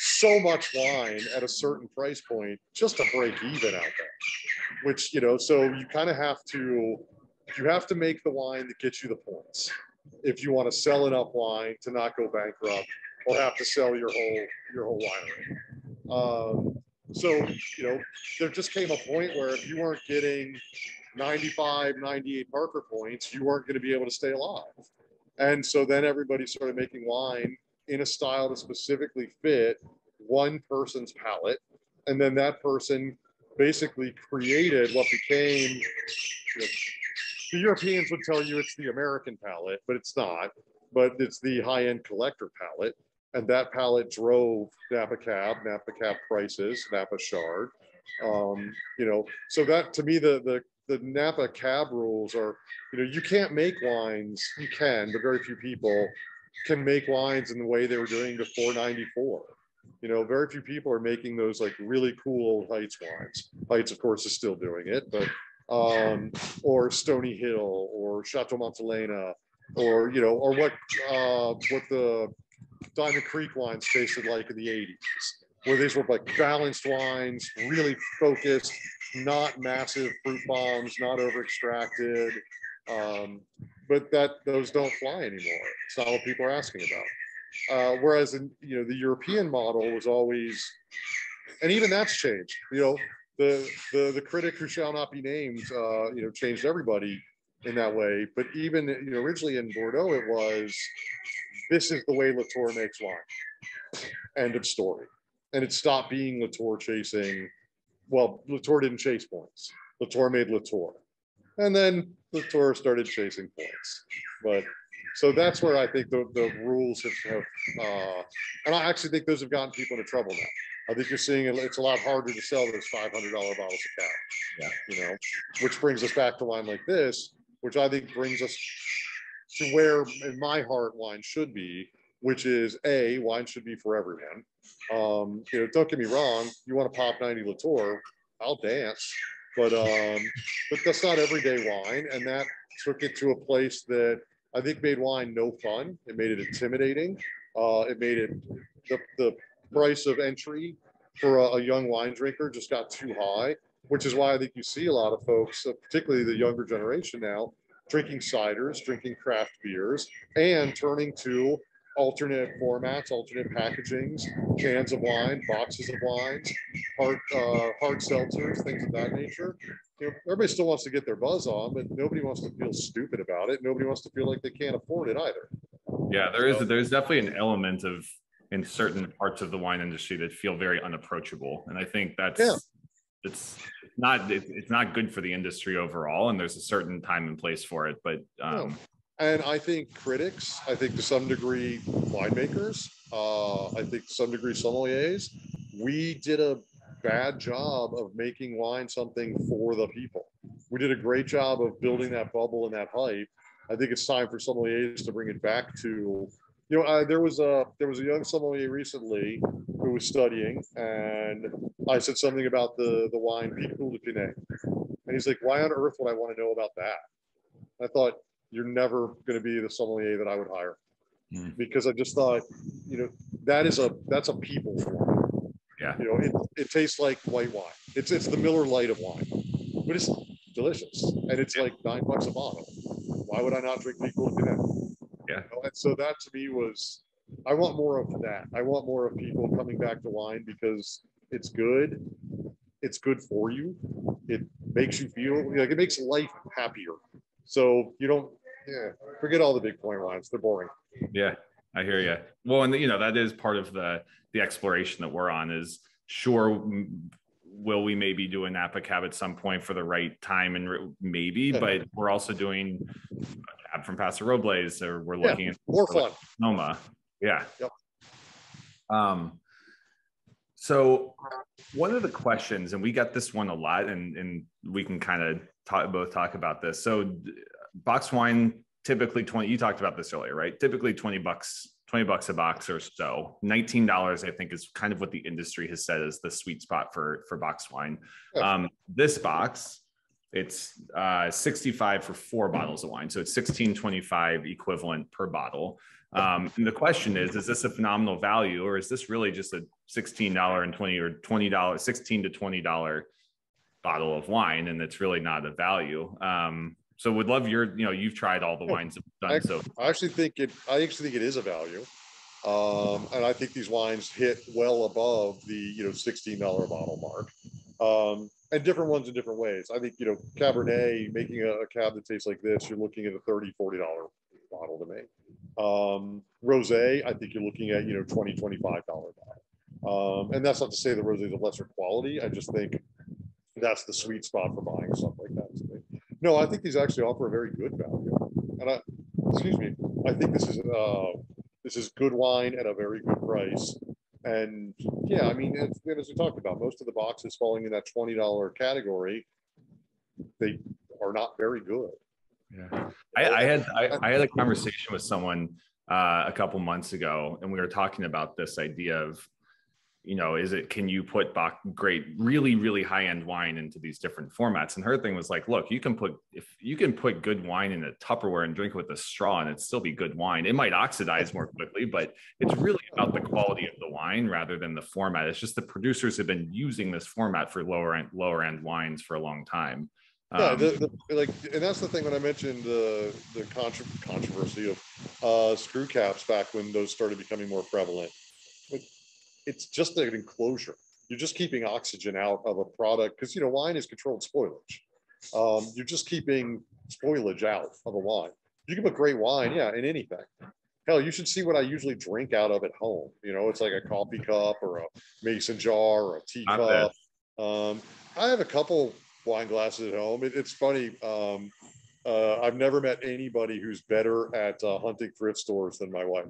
B: so much wine at a certain price point just to break even out there. Which you know, so you kind of have to you have to make the wine that gets you the points if you want to sell enough wine to not go bankrupt or have to sell your whole your whole winery. Um, so you know, there just came a point where if you weren't getting 95, 98 Parker points, you weren't going to be able to stay alive. And so then everybody started making wine in a style to specifically fit one person's palate. And then that person basically created what became you know, the Europeans would tell you it's the American palate, but it's not. But it's the high-end collector palate, and that palate drove Napa Cab, Napa Cab prices, Napa Chard. Um, you know, so that to me, the the the Napa Cab rules are, you know, you can't make wines. You can, but very few people can make wines in the way they were doing before '94. You know, very few people are making those like really cool Heitz wines. Heitz, of course, is still doing it, but um, or Stony Hill or Chateau Montelena or you know or what uh, what the Diamond Creek wines tasted like in the 80s where these were like balanced wines really focused not massive fruit bombs not over extracted um, but that those don't fly anymore it's not what people are asking about uh, whereas in you know the European model was always and even that's changed you know the the the critic who shall not be named, uh, you know, changed everybody in that way. But even you know, originally in Bordeaux, it was this is the way Latour makes wine. End of story. And it stopped being Latour chasing. Well, Latour didn't chase points. Latour made Latour, and then Latour started chasing points. But so that's where I think the, the rules have, have uh, and I actually think those have gotten people into trouble now. I think you're seeing it's a lot harder to sell those $500 bottles of cab.
A: Yeah.
B: You know, which brings us back to wine like this, which I think brings us to where in my heart wine should be, which is a wine should be for everyone. Um, you know, don't get me wrong, you want to pop 90 Latour, I'll dance, but um, but that's not everyday wine, and that took it to a place that I think made wine no fun. It made it intimidating. Uh, it made it the, the price of entry for a, a, young wine drinker just got too high, which is why I think you see a lot of folks, uh, particularly the younger generation now, drinking ciders, drinking craft beers, and turning to alternate formats, alternate packagings, cans of wine, boxes of wines, hard uh, hard seltzers, things of that nature. You know, everybody still wants to get their buzz on, but nobody wants to feel stupid about it. Nobody wants to feel like they can't afford it either.
A: Yeah, there is. There's definitely an element of in certain parts of the wine industry that feel very unapproachable and i think that's yeah. it's not it's not good for the industry overall and there's a certain time and place for it but um
B: and i think critics i think to some degree winemakers uh i think to some degree sommeliers we did a bad job of making wine something for the people. We did a great job of building that bubble and that hype. I think it's time for sommeliers to bring it back to you know, uh, there was a there was a young sommelier recently who was studying, and I said something about the the wine Picpoul de Pinet, and he's like, "Why on earth would I want to know about that?" I thought you're never going to be the sommelier that I would hire, mm. because I just thought, you know, that is a that's a people wine.
A: Yeah,
B: you know, it, it tastes like white wine. It's it's the Miller Lite of wine, but it's delicious, and it's like nine bucks a bottle. Why would I not drink Picpoul de Pinet?
A: Yeah. You
B: know? And so that to me was, I want more of that. I want more of people coming back to wine because it's good. It's good for you. It makes you feel like it makes life happier. So you don't, yeah, forget all the big point lines. They're boring.
A: Yeah, I hear you. Well, and you know that is part of the the exploration that we're on. Is sure will we maybe do a Napa cab at some point for the right time and maybe, but we're also doing cab from Paso Robles or we're looking
B: yeah,
A: at
B: more fun.
A: Noma. Yeah.
B: Yep.
A: Um, so one of the questions, and we got this one a lot, and, and we can kind of talk, both talk about this. So box wine typically 20 you talked about this earlier right? Typically 20 bucks 20 bucks a box or so. $19 i think is kind of what the industry has said is the sweet spot for for box wine. Um, this box it's uh, 65 for four bottles of wine. So it's 1625 equivalent per bottle. Um, and the question is is this a phenomenal value or is this really just a $16 and 20 or $20 16 to $20 bottle of wine and it's really not a value um, so would love your you know you've tried all the wines that done so
B: I actually think it, I actually think it is a value. Um, and I think these wines hit well above the, you know, sixteen dollar bottle mark. Um, and different ones in different ways. I think, you know, Cabernet, making a, a cab that tastes like this, you're looking at a 30 40 dollar bottle to me. Um, rosé, I think you're looking at, you know, 20 25 dollar bottle. Um, and that's not to say the rosé is of lesser quality. I just think that's the sweet spot for buying stuff like that to me. No, I think these actually offer a very good value. And I, excuse me, I think this is, uh, this is good wine at a very good price. And yeah, I mean, and as we talked about, most of the boxes falling in that twenty dollar category, they are not very good.
A: Yeah. I, I had I, I had a conversation with someone uh, a couple months ago, and we were talking about this idea of, you know, is it can you put box, great, really, really high end wine into these different formats? And her thing was like, look, you can put if you can put good wine in a Tupperware and drink it with a straw, and it still be good wine. It might oxidize more quickly, but it's really about the quality of the wine rather than the format. It's just the producers have been using this format for lower end lower end wines for a long time.
B: Yeah,
A: Um,
B: the, the, like, and that's the thing when I mentioned the the contro- controversy of uh, screw caps back when those started becoming more prevalent. It's just an enclosure. You're just keeping oxygen out of a product because you know wine is controlled spoilage. Um, you're just keeping spoilage out of a wine. You can put great wine, yeah, in anything. Hell, you should see what I usually drink out of at home. You know, it's like a coffee cup or a mason jar or a teacup. Um, I have a couple wine glasses at home. It, it's funny. Um, uh, I've never met anybody who's better at uh, hunting thrift stores than my wife.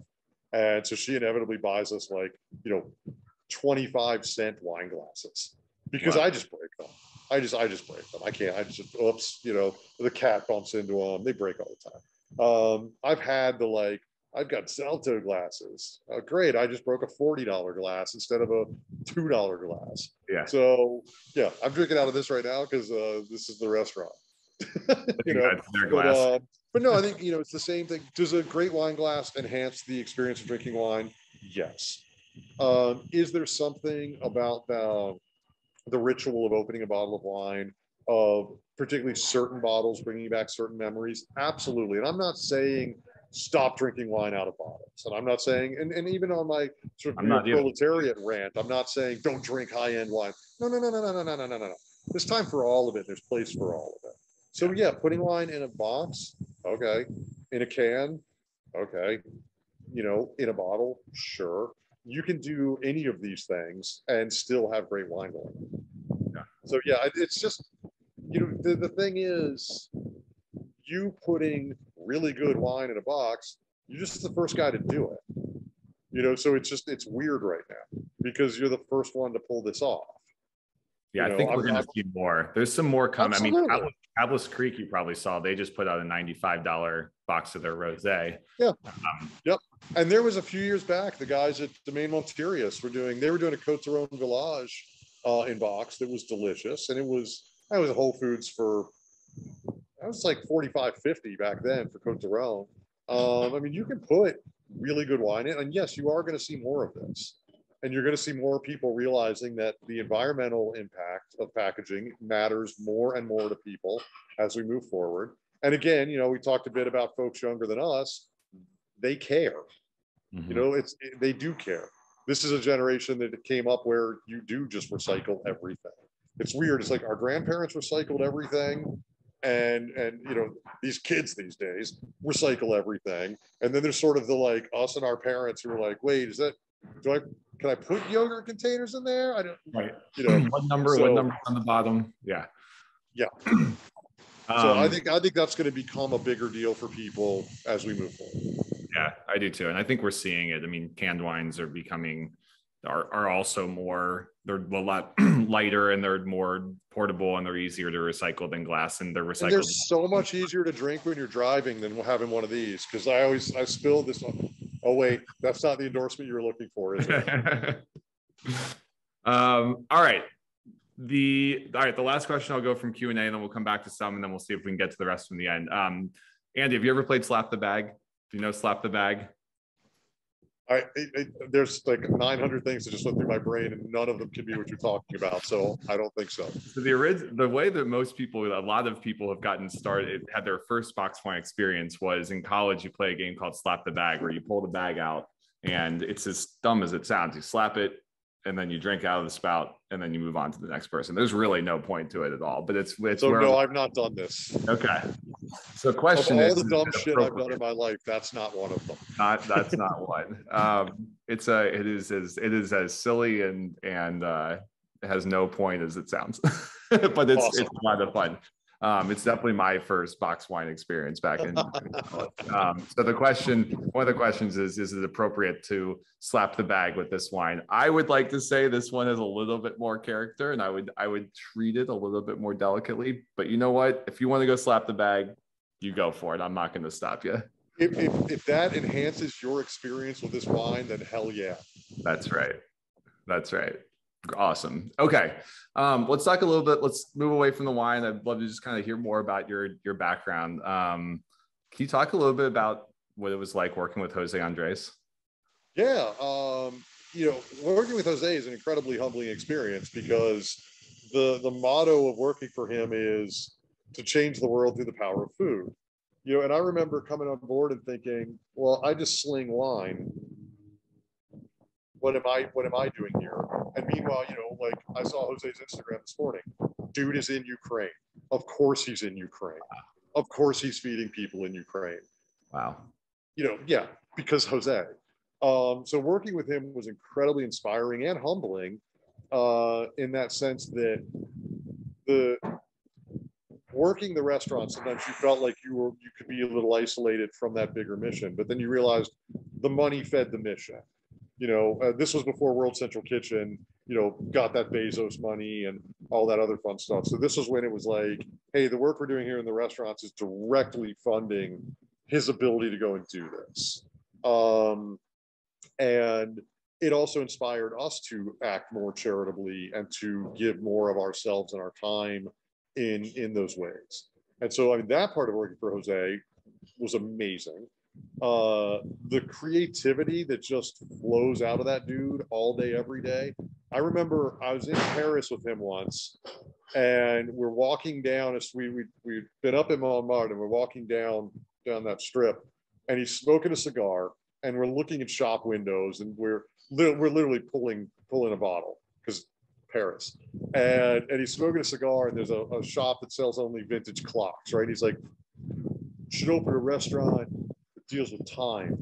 B: And so she inevitably buys us like, you know, 25 cent wine glasses because
A: Wow.
B: I just break them. I just, I just break them. I can't, I just, oops, you know, the cat bumps into them. They break all the time. Um, I've had the like, I've got Zalto glasses. Oh, great. I just broke a $40 glass instead of a $2 glass.
A: yeah.
B: So yeah, I'm drinking out of this right now because uh, this is the restaurant. you know,
A: their
B: but,
A: glass.
B: uh, but no, I think you know it's the same thing. Does a great wine glass enhance the experience of drinking wine? Yes. Um, is there something about the the ritual of opening a bottle of wine, of particularly certain bottles bringing back certain memories? Absolutely. And I'm not saying stop drinking wine out of bottles, and I'm not saying, and, and even on my sort of proletariat rant, I'm not saying don't drink high end wine. No, no, no, no, no, no, no, no, no, no. There's time for all of it. There's place for all of it. So yeah, putting wine in a box, okay. In a can, okay. You know, in a bottle, sure. You can do any of these things and still have great wine going.
A: Yeah.
B: So yeah, it's just, you know, the, the thing is, you putting really good wine in a box, you're just the first guy to do it. You know, so it's just it's weird right now because you're the first one to pull this off.
A: Yeah,
B: you
A: I think we're going to see more. There's some more coming. I mean,
B: Absolutely.
A: Atlas, Creek, you probably saw, they just put out a $95 box of their rosé.
B: Yeah.
A: Um,
B: And there was a few years back, the guys at Domaine Montirius were doing, they were doing a Cote Rhone Village uh, in box that was delicious. And it was, that was Whole Foods for, that was like 45, 50 back then for Cote Rhone. Um, I mean, you can put really good wine in, and yes, you are going to see more of this. And you're going to see more people realizing that the environmental impact of packaging matters more and more to people as we move forward. And again, you know, we talked a bit about folks younger than us. They care.
A: mhm.
B: You know, it's they do care. This is a generation that came up where you do just recycle everything. It's weird. It's like our grandparents recycled everything, and and you know these kids these days recycle everything. And then there's sort of the like us and our parents who are like, wait, is that do I can I put yogurt containers in there? I don't,
A: right.
B: you know.
A: what number?
B: so-
A: what number on the bottom? Yeah.
B: Yeah. So I
A: Um,
B: think I think that's going to become a bigger deal for people as we move forward.
A: Yeah, I do too. And I think we're seeing it. I mean, canned wines are becoming are, are also more they're a lot lighter and they're more portable and they're easier to recycle than glass and they're recycled. And
B: they're so much easier to drink when you're driving than having one of these because I always I spilled this one. Oh wait, that's not the endorsement you were looking for, is it?
A: um, all right. The all right, the last question I'll go from Q and A, and then we'll come back to some, and then we'll see if we can get to the rest from the end. Um, Andy, have you ever played Slap the Bag? Do you know Slap the Bag?
B: I, there's like 900 things that just went through my brain, and none of them can be what you're talking about. So I don't think so.
A: So the original, the way that most people, a lot of people have gotten started, had their first box wine experience was in college. You play a game called Slap the Bag, where you pull the bag out, and it's as dumb as it sounds. You slap it, and then you drink out of the spout and then you move on to the next person. There's really no point to it at all. But it's it's
B: so no, I've not done this.
A: Okay. So question
B: of all
A: is,
B: the dumb shit I've done in my life, that's not one of them.
A: Not that's not one. Um, it's a it is as it is as silly and and uh, has no point as it sounds, but it's awesome. it's a lot of fun. Um, it's definitely my first box wine experience back in. um, so the question, one of the questions is, is it appropriate to slap the bag with this wine? I would like to say this one has a little bit more character, and I would I would treat it a little bit more delicately. But you know what? If you want to go slap the bag, you go for it. I'm not going to stop you.
B: If, if, if that enhances your experience with this wine, then hell yeah.
A: That's right. That's right. Awesome. Okay. Um, let's talk a little bit. Let's move away from the wine. I'd love to just kind of hear more about your your background. Um, can you talk a little bit about what it was like working with Jose Andres?
B: Yeah. Um, you know, working with Jose is an incredibly humbling experience because the the motto of working for him is to change the world through the power of food. You know, and I remember coming on board and thinking, well, I just sling wine what am I what am I doing here? And meanwhile, you know, like I saw Jose's Instagram this morning. Dude is in Ukraine. Of course he's in Ukraine. Of course he's feeding people in Ukraine.
A: Wow.
B: You know, yeah, because Jose. Um, so working with him was incredibly inspiring and humbling uh, in that sense that the working the restaurant sometimes you felt like you were you could be a little isolated from that bigger mission but then you realized the money fed the mission you know, uh, this was before World Central Kitchen, you know, got that Bezos money and all that other fun stuff. So this was when it was like, hey, the work we're doing here in the restaurants is directly funding his ability to go and do this. Um, and it also inspired us to act more charitably and to give more of ourselves and our time in in those ways. And so, I mean, that part of working for Jose was amazing uh, the creativity that just flows out of that dude all day, every day. I remember I was in Paris with him once, and we're walking down as we we we've been up in Montmartre, and we're walking down down that strip, and he's smoking a cigar, and we're looking at shop windows, and we're we're literally pulling pulling a bottle because Paris, and and he's smoking a cigar, and there's a, a shop that sells only vintage clocks, right? He's like, should open a restaurant deals with time,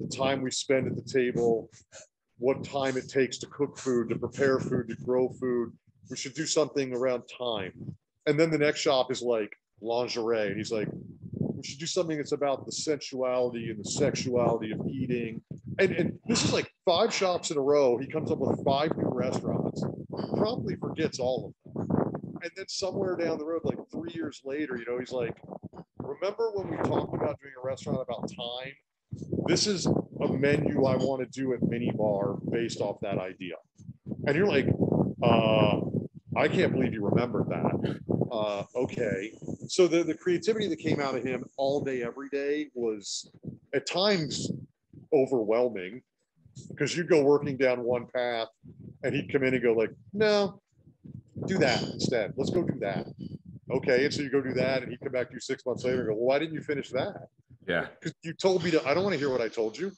B: the time we spend at the table, what time it takes to cook food, to prepare food, to grow food. We should do something around time. And then the next shop is like lingerie. And he's like, we should do something that's about the sensuality and the sexuality of eating. And, and this is like five shops in a row. He comes up with five new restaurants, promptly forgets all of them. And then somewhere down the road, like three years later, you know, he's like, remember when we talked about doing a restaurant about time? This is a menu I want to do at Mini Bar based off that idea. And you're like, uh, I can't believe you remembered that. Uh, okay. So the, the creativity that came out of him all day, every day was at times overwhelming because you'd go working down one path and he'd come in and go like, no, do that instead. Let's go do that. Okay. And so you go do that and he'd come back to you six months later and go, well, why didn't you finish that?
A: Yeah.
B: Because you told me to, I don't want to hear what I told you.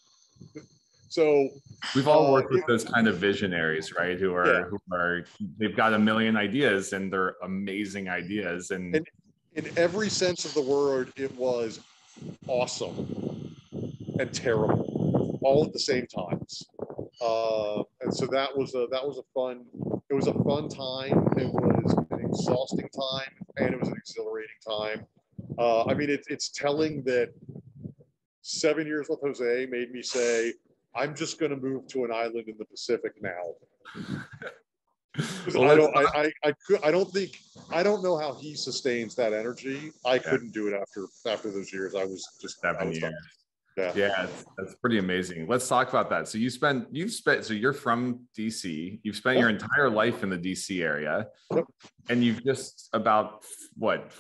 B: So
A: we've all uh, worked with those kind of visionaries, right? Who are yeah. who are they've got a million ideas and they're amazing ideas. And,
B: and in every sense of the word, it was awesome and terrible all at the same times. Uh, and so that was a that was a fun it was a fun time. It was an exhausting time and it was an exhilarating time. Uh, I mean, it, it's telling that seven years with Jose made me say, I'm just going to move to an island in the Pacific now.
A: Well,
B: I don't, I, I, I could, I don't think, I don't know how he sustains that energy. I couldn't do it after, after those years. I was just,
A: seven
B: was
A: years.
B: done. Yeah.
A: Yeah, that's pretty amazing. Let's talk about that. So you spent you've spent so you're from DC. You've spent your entire life in the DC area, and you've just about what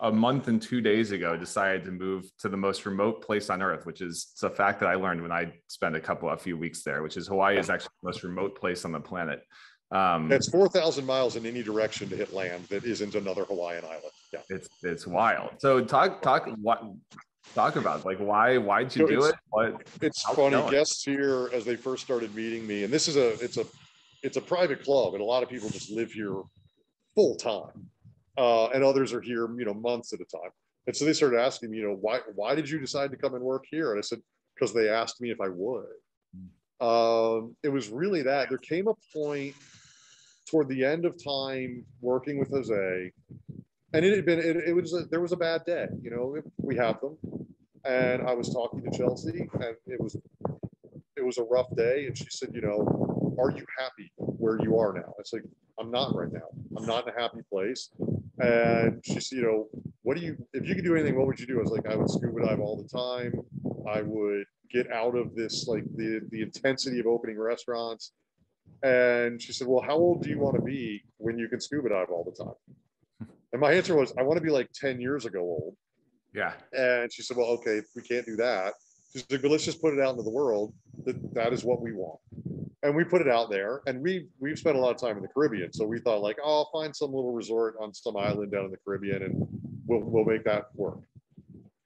A: a month and two days ago decided to move to the most remote place on earth, which is it's a fact that I learned when I spent a couple a few weeks there, which is Hawaii is actually the most remote place on the planet. Um,
B: It's 4,000 miles in any direction to hit land that isn't another Hawaiian island. Yeah.
A: it's it's wild. So talk talk what talk about like why why'd you
B: So
A: do it? What
B: It's
A: it
B: funny, guests here as they first started meeting me, and this is a, it's a, it's a private club and a lot of people just live here full time. Uh, and others are here, you know, months at a time. And so they started asking me, you know, why, why did you decide to come and work here? And I said, because they asked me if I would. Um, it was really that there came a point toward the end of time working with Jose, and it had been, it, it was, a, there was a bad day, you know, we have them. And I was talking to Chelsea and it was, it was a rough day. And she said, you know, are you happy where you are now? It's like, I'm not right now. I'm not in a happy place. And she said, you know, what do you, if you could do anything, what would you do? I was like, I would scuba dive all the time. I would get out of this, like the, the intensity of opening restaurants. And she said, well, how old do you want to be when you can scuba dive all the time? And my answer was, I want to be like 10 years ago old.
A: yeah.
B: And she said, well, okay, we can't do that, she said, but let's just put it out into the world that that is what we want. And we put it out there and we, we've spent a lot of time in the Caribbean. So we thought like, oh, I'll find some little resort on some island down in the Caribbean and we'll, we'll make that work.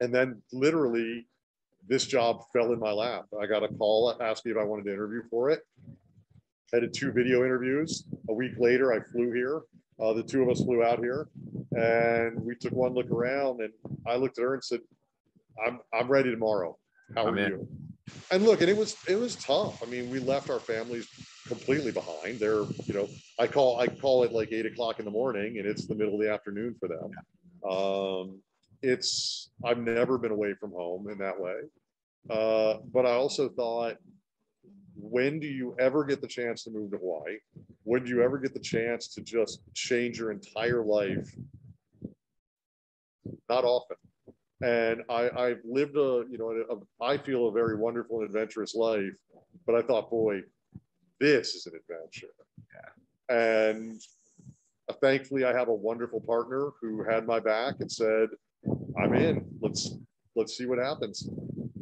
B: And then literally this job fell in my lap. I got a call asking if I wanted to interview for it. I did two video interviews. A week later, I flew here. Uh, the two of us flew out here and we took one look around and I looked at her and said, I'm, I'm ready tomorrow. How
A: I'm
B: are
A: in.
B: you? And look, and it was, it was tough. I mean, we left our families completely behind. They're, you know, I call, I call it like eight o'clock in the morning and it's the middle of the afternoon for them. Um, it's, I've never been away from home in that way. Uh, but I also thought, when do you ever get the chance to move to Hawaii? When do you ever get the chance to just change your entire life? Not often. And I, I've lived a, you know, a, I feel a very wonderful and adventurous life, but I thought, boy, this is an adventure. Yeah. And uh, thankfully, I have a wonderful partner who had my back and said, "I'm in. Let's let's see what happens."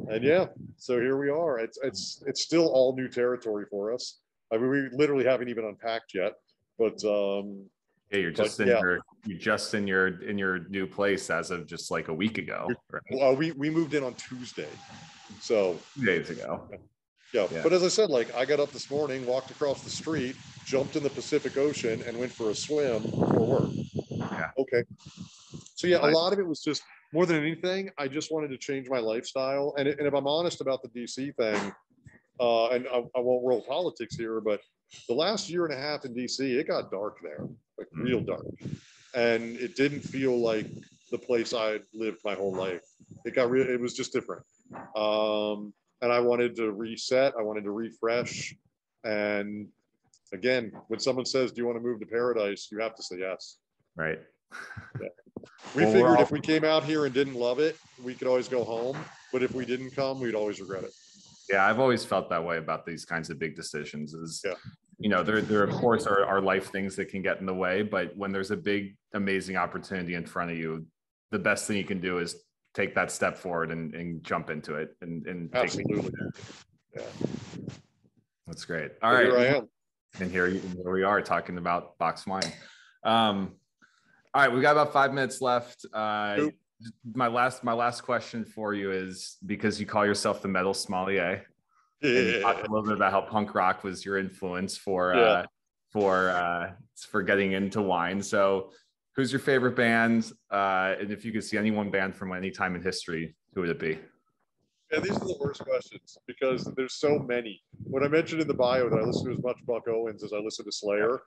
B: And yeah, so here we are. It's it's it's still all new territory for us. I mean, we literally haven't even unpacked yet, but um,
A: Yeah, you're
B: But,
A: just in
B: yeah.
A: your you're just in your in your new place as of just like a week ago, right?
B: well, we we moved in on Tuesday, so
A: Two days ago.
B: yeah.
A: Yeah.
B: But as I said, like I got up this morning, walked across the street, jumped in the Pacific Ocean, and went for a swim for work.
A: Yeah.
B: Okay. So yeah, a lot of it was just more than anything. I just wanted to change my lifestyle, and, and if I'm honest about the DC thing, uh, and I, I won't roll politics here, but the last year and a half in DC, it got dark there, like
A: Mm.
B: real dark, and it didn't feel like the place I lived my whole life. It got real. It was just different. Um, and I wanted to reset. I wanted to refresh. And again, when someone says, "Do you want to move to paradise?" you have to say yes.
A: Right.
B: We
A: Well,
B: figured if we came out here and didn't love it, we could always go home. But if we didn't come, we'd always regret it.
A: Yeah, I've always felt that way about these kinds of big decisions. Is
B: Yeah.
A: you know, there there of course are, are life things that can get in the way, but when there's a big, amazing opportunity in front of you, the best thing you can do is take that step forward and, and jump into it and, and.
B: Absolutely. Yeah.
A: That's great. All right.
B: Here I am.
A: and here, here we are talking about box wine. Um, all right, we got about five minutes left. Uh,
B: Nope.
A: my last my last question for you is because you call yourself the metal sommelier. and you talked a little bit about how punk rock was your influence for
B: Yeah.
A: uh, for uh, for getting into wine. So, who's your favorite band? Uh, and if you could see any one band from any time in history, who would it be?
B: Yeah, these are the worst questions because there's so many. When I mentioned in the bio that I listen to as much Buck Owens as I listen to Slayer,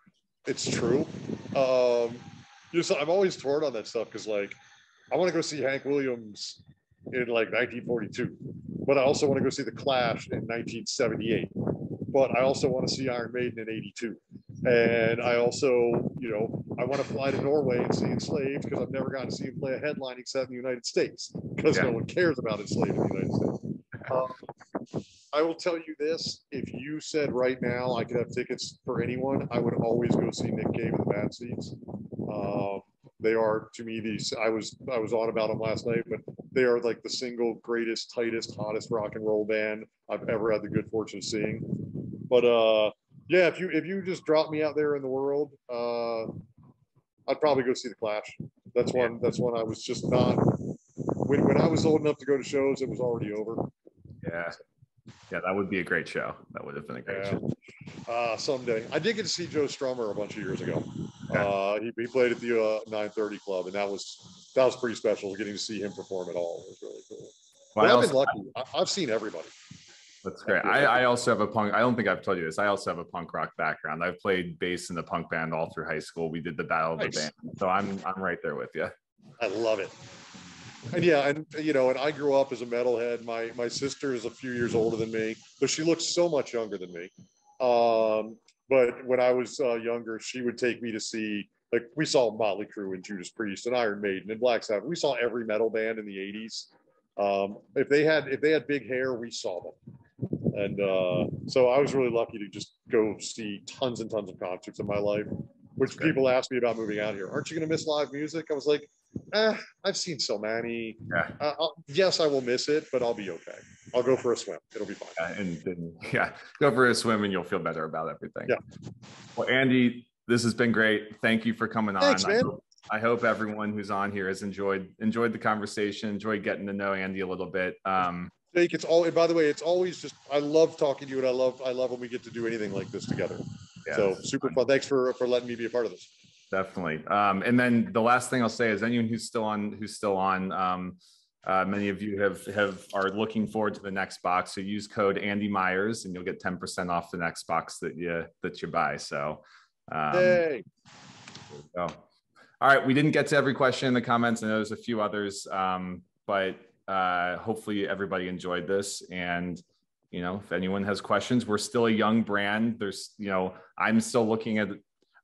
B: it's true. Um, you know, so I'm always torn on that stuff because, like, I want to go see Hank Williams in like 1942. but I also want to go see the Clash in 1978. But I also want to see Iron Maiden in 82. And I also, you know, I want to fly to Norway and see Enslaved because I've never gotten to see him play a headline except in the United States because
A: Yeah.
B: no one cares about Enslaved in the United States. Um, I will tell you this, if you said right now I could have tickets for anyone, I would always go see Nick Cave and the Bad Seeds. Um, they are to me these, I was, I was on about them last night, but they are like the single greatest, tightest, hottest rock and roll band I've ever had the good fortune of seeing. But uh, yeah, if you, if you just drop me out there in the world, uh, I'd probably go see the Clash. That's one, that's one I was just not, when, when I was old enough to go to shows, it was already over.
A: Yeah. Yeah, that would be a great show. That would have been a great
B: Yeah.
A: show.
B: Uh, someday. I did get to see Joe Strummer a bunch of years ago.
A: Okay.
B: Uh, he, he played at the uh, 930 Club, and that was that was pretty special. Getting to see him perform at all It was really cool.
A: Well,
B: I've
A: also-
B: been lucky. I, I've seen everybody.
A: That's great. I, I also have a punk. I don't think I've told you this. I also have a punk rock background. I've played bass in the punk band all through high school. We did the battle of the
B: Nice.
A: band, so I'm I'm right there with you.
B: I love it. And yeah, and you know, and I grew up as a metalhead. My my sister is a few years older than me, but she looks so much younger than me. Um, but when I was uh, younger, she would take me to see like we saw Motley Crue and Judas Priest and Iron Maiden and Black Sabbath. We saw every metal band in the '80s. Um, if they had if they had big hair, we saw them. And uh, so I was really lucky to just go see tons and tons of concerts in my life. Which people ask me about moving out here. Aren't you going to miss live music? I was like, eh, I've seen so many.
A: Yeah.
B: Uh, I'll- yes, I will miss it, but I'll be okay. I'll go for a swim. It'll be fine.
A: Yeah, and, and yeah, go for a swim and you'll feel better about everything.
B: Yeah.
A: Well, Andy, this has been great. Thank you for coming on.
B: Thanks,
A: I
B: man.
A: hope, I hope everyone who's on here has enjoyed enjoyed the conversation, enjoyed getting to know Andy a little bit. Um,
B: Jake, it's all. And by the way, it's always just. I love talking to you, and I love. I love when we get to do anything like this together.
A: yeah,
B: so super fun. Thanks for for letting me be a part of this.
A: Definitely. Um, and then the last thing I'll say is anyone who's still on who's still on. Um, uh, many of you have have are looking forward to the next box. So use code Andy Myers and you'll get 10% off the next box that you that you buy. So um,
B: Yay!
A: All right, we didn't get to every question in the comments. I know there's a few others, um, but uh, hopefully everybody enjoyed this. And you know, if anyone has questions, we're still a young brand. There's, you know, I'm still looking at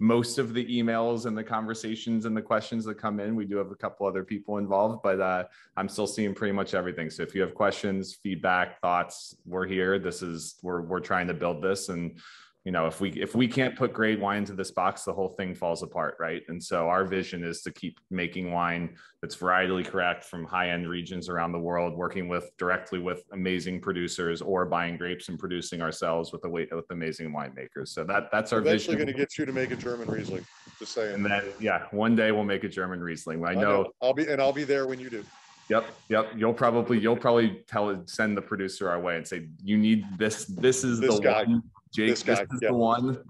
A: most of the emails and the conversations and the questions that come in. We do have a couple other people involved, but uh, I'm still seeing pretty much everything. So if you have questions, feedback, thoughts, we're here. This is we're we're trying to build this and you know if we if we can't put great wine into this box the whole thing falls apart right and so our vision is to keep making wine that's varietally correct from high end regions around the world working with directly with amazing producers or buying grapes and producing ourselves with the with amazing winemakers so that that's our
B: Eventually
A: vision
B: going to get you to make a German Riesling. Just saying.
A: and then yeah one day we'll make a german riesling i know
B: I'll be and I'll be there when you do.
A: Yep, yep. You'll probably you'll probably tell send the producer our way and say you need this. This is
B: This
A: the
B: guy.
A: one, Jake.
B: This
A: This, is
B: yeah.
A: the one.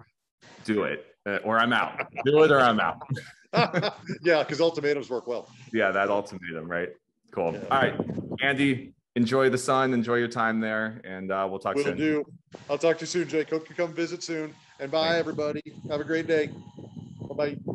A: Do it, uh, or I'm out. Do it, or I'm out.
B: yeah, because ultimatums work well.
A: Yeah, that ultimatum, right? Cool.
B: Yeah.
A: All right, Andy. Enjoy the sun. Enjoy your time there, and uh, we'll talk
B: Will
A: soon.
B: do. I'll talk to you soon, Jake. Hope you come visit soon. And bye,
A: Thanks.
B: everybody. Have a great day. Bye bye.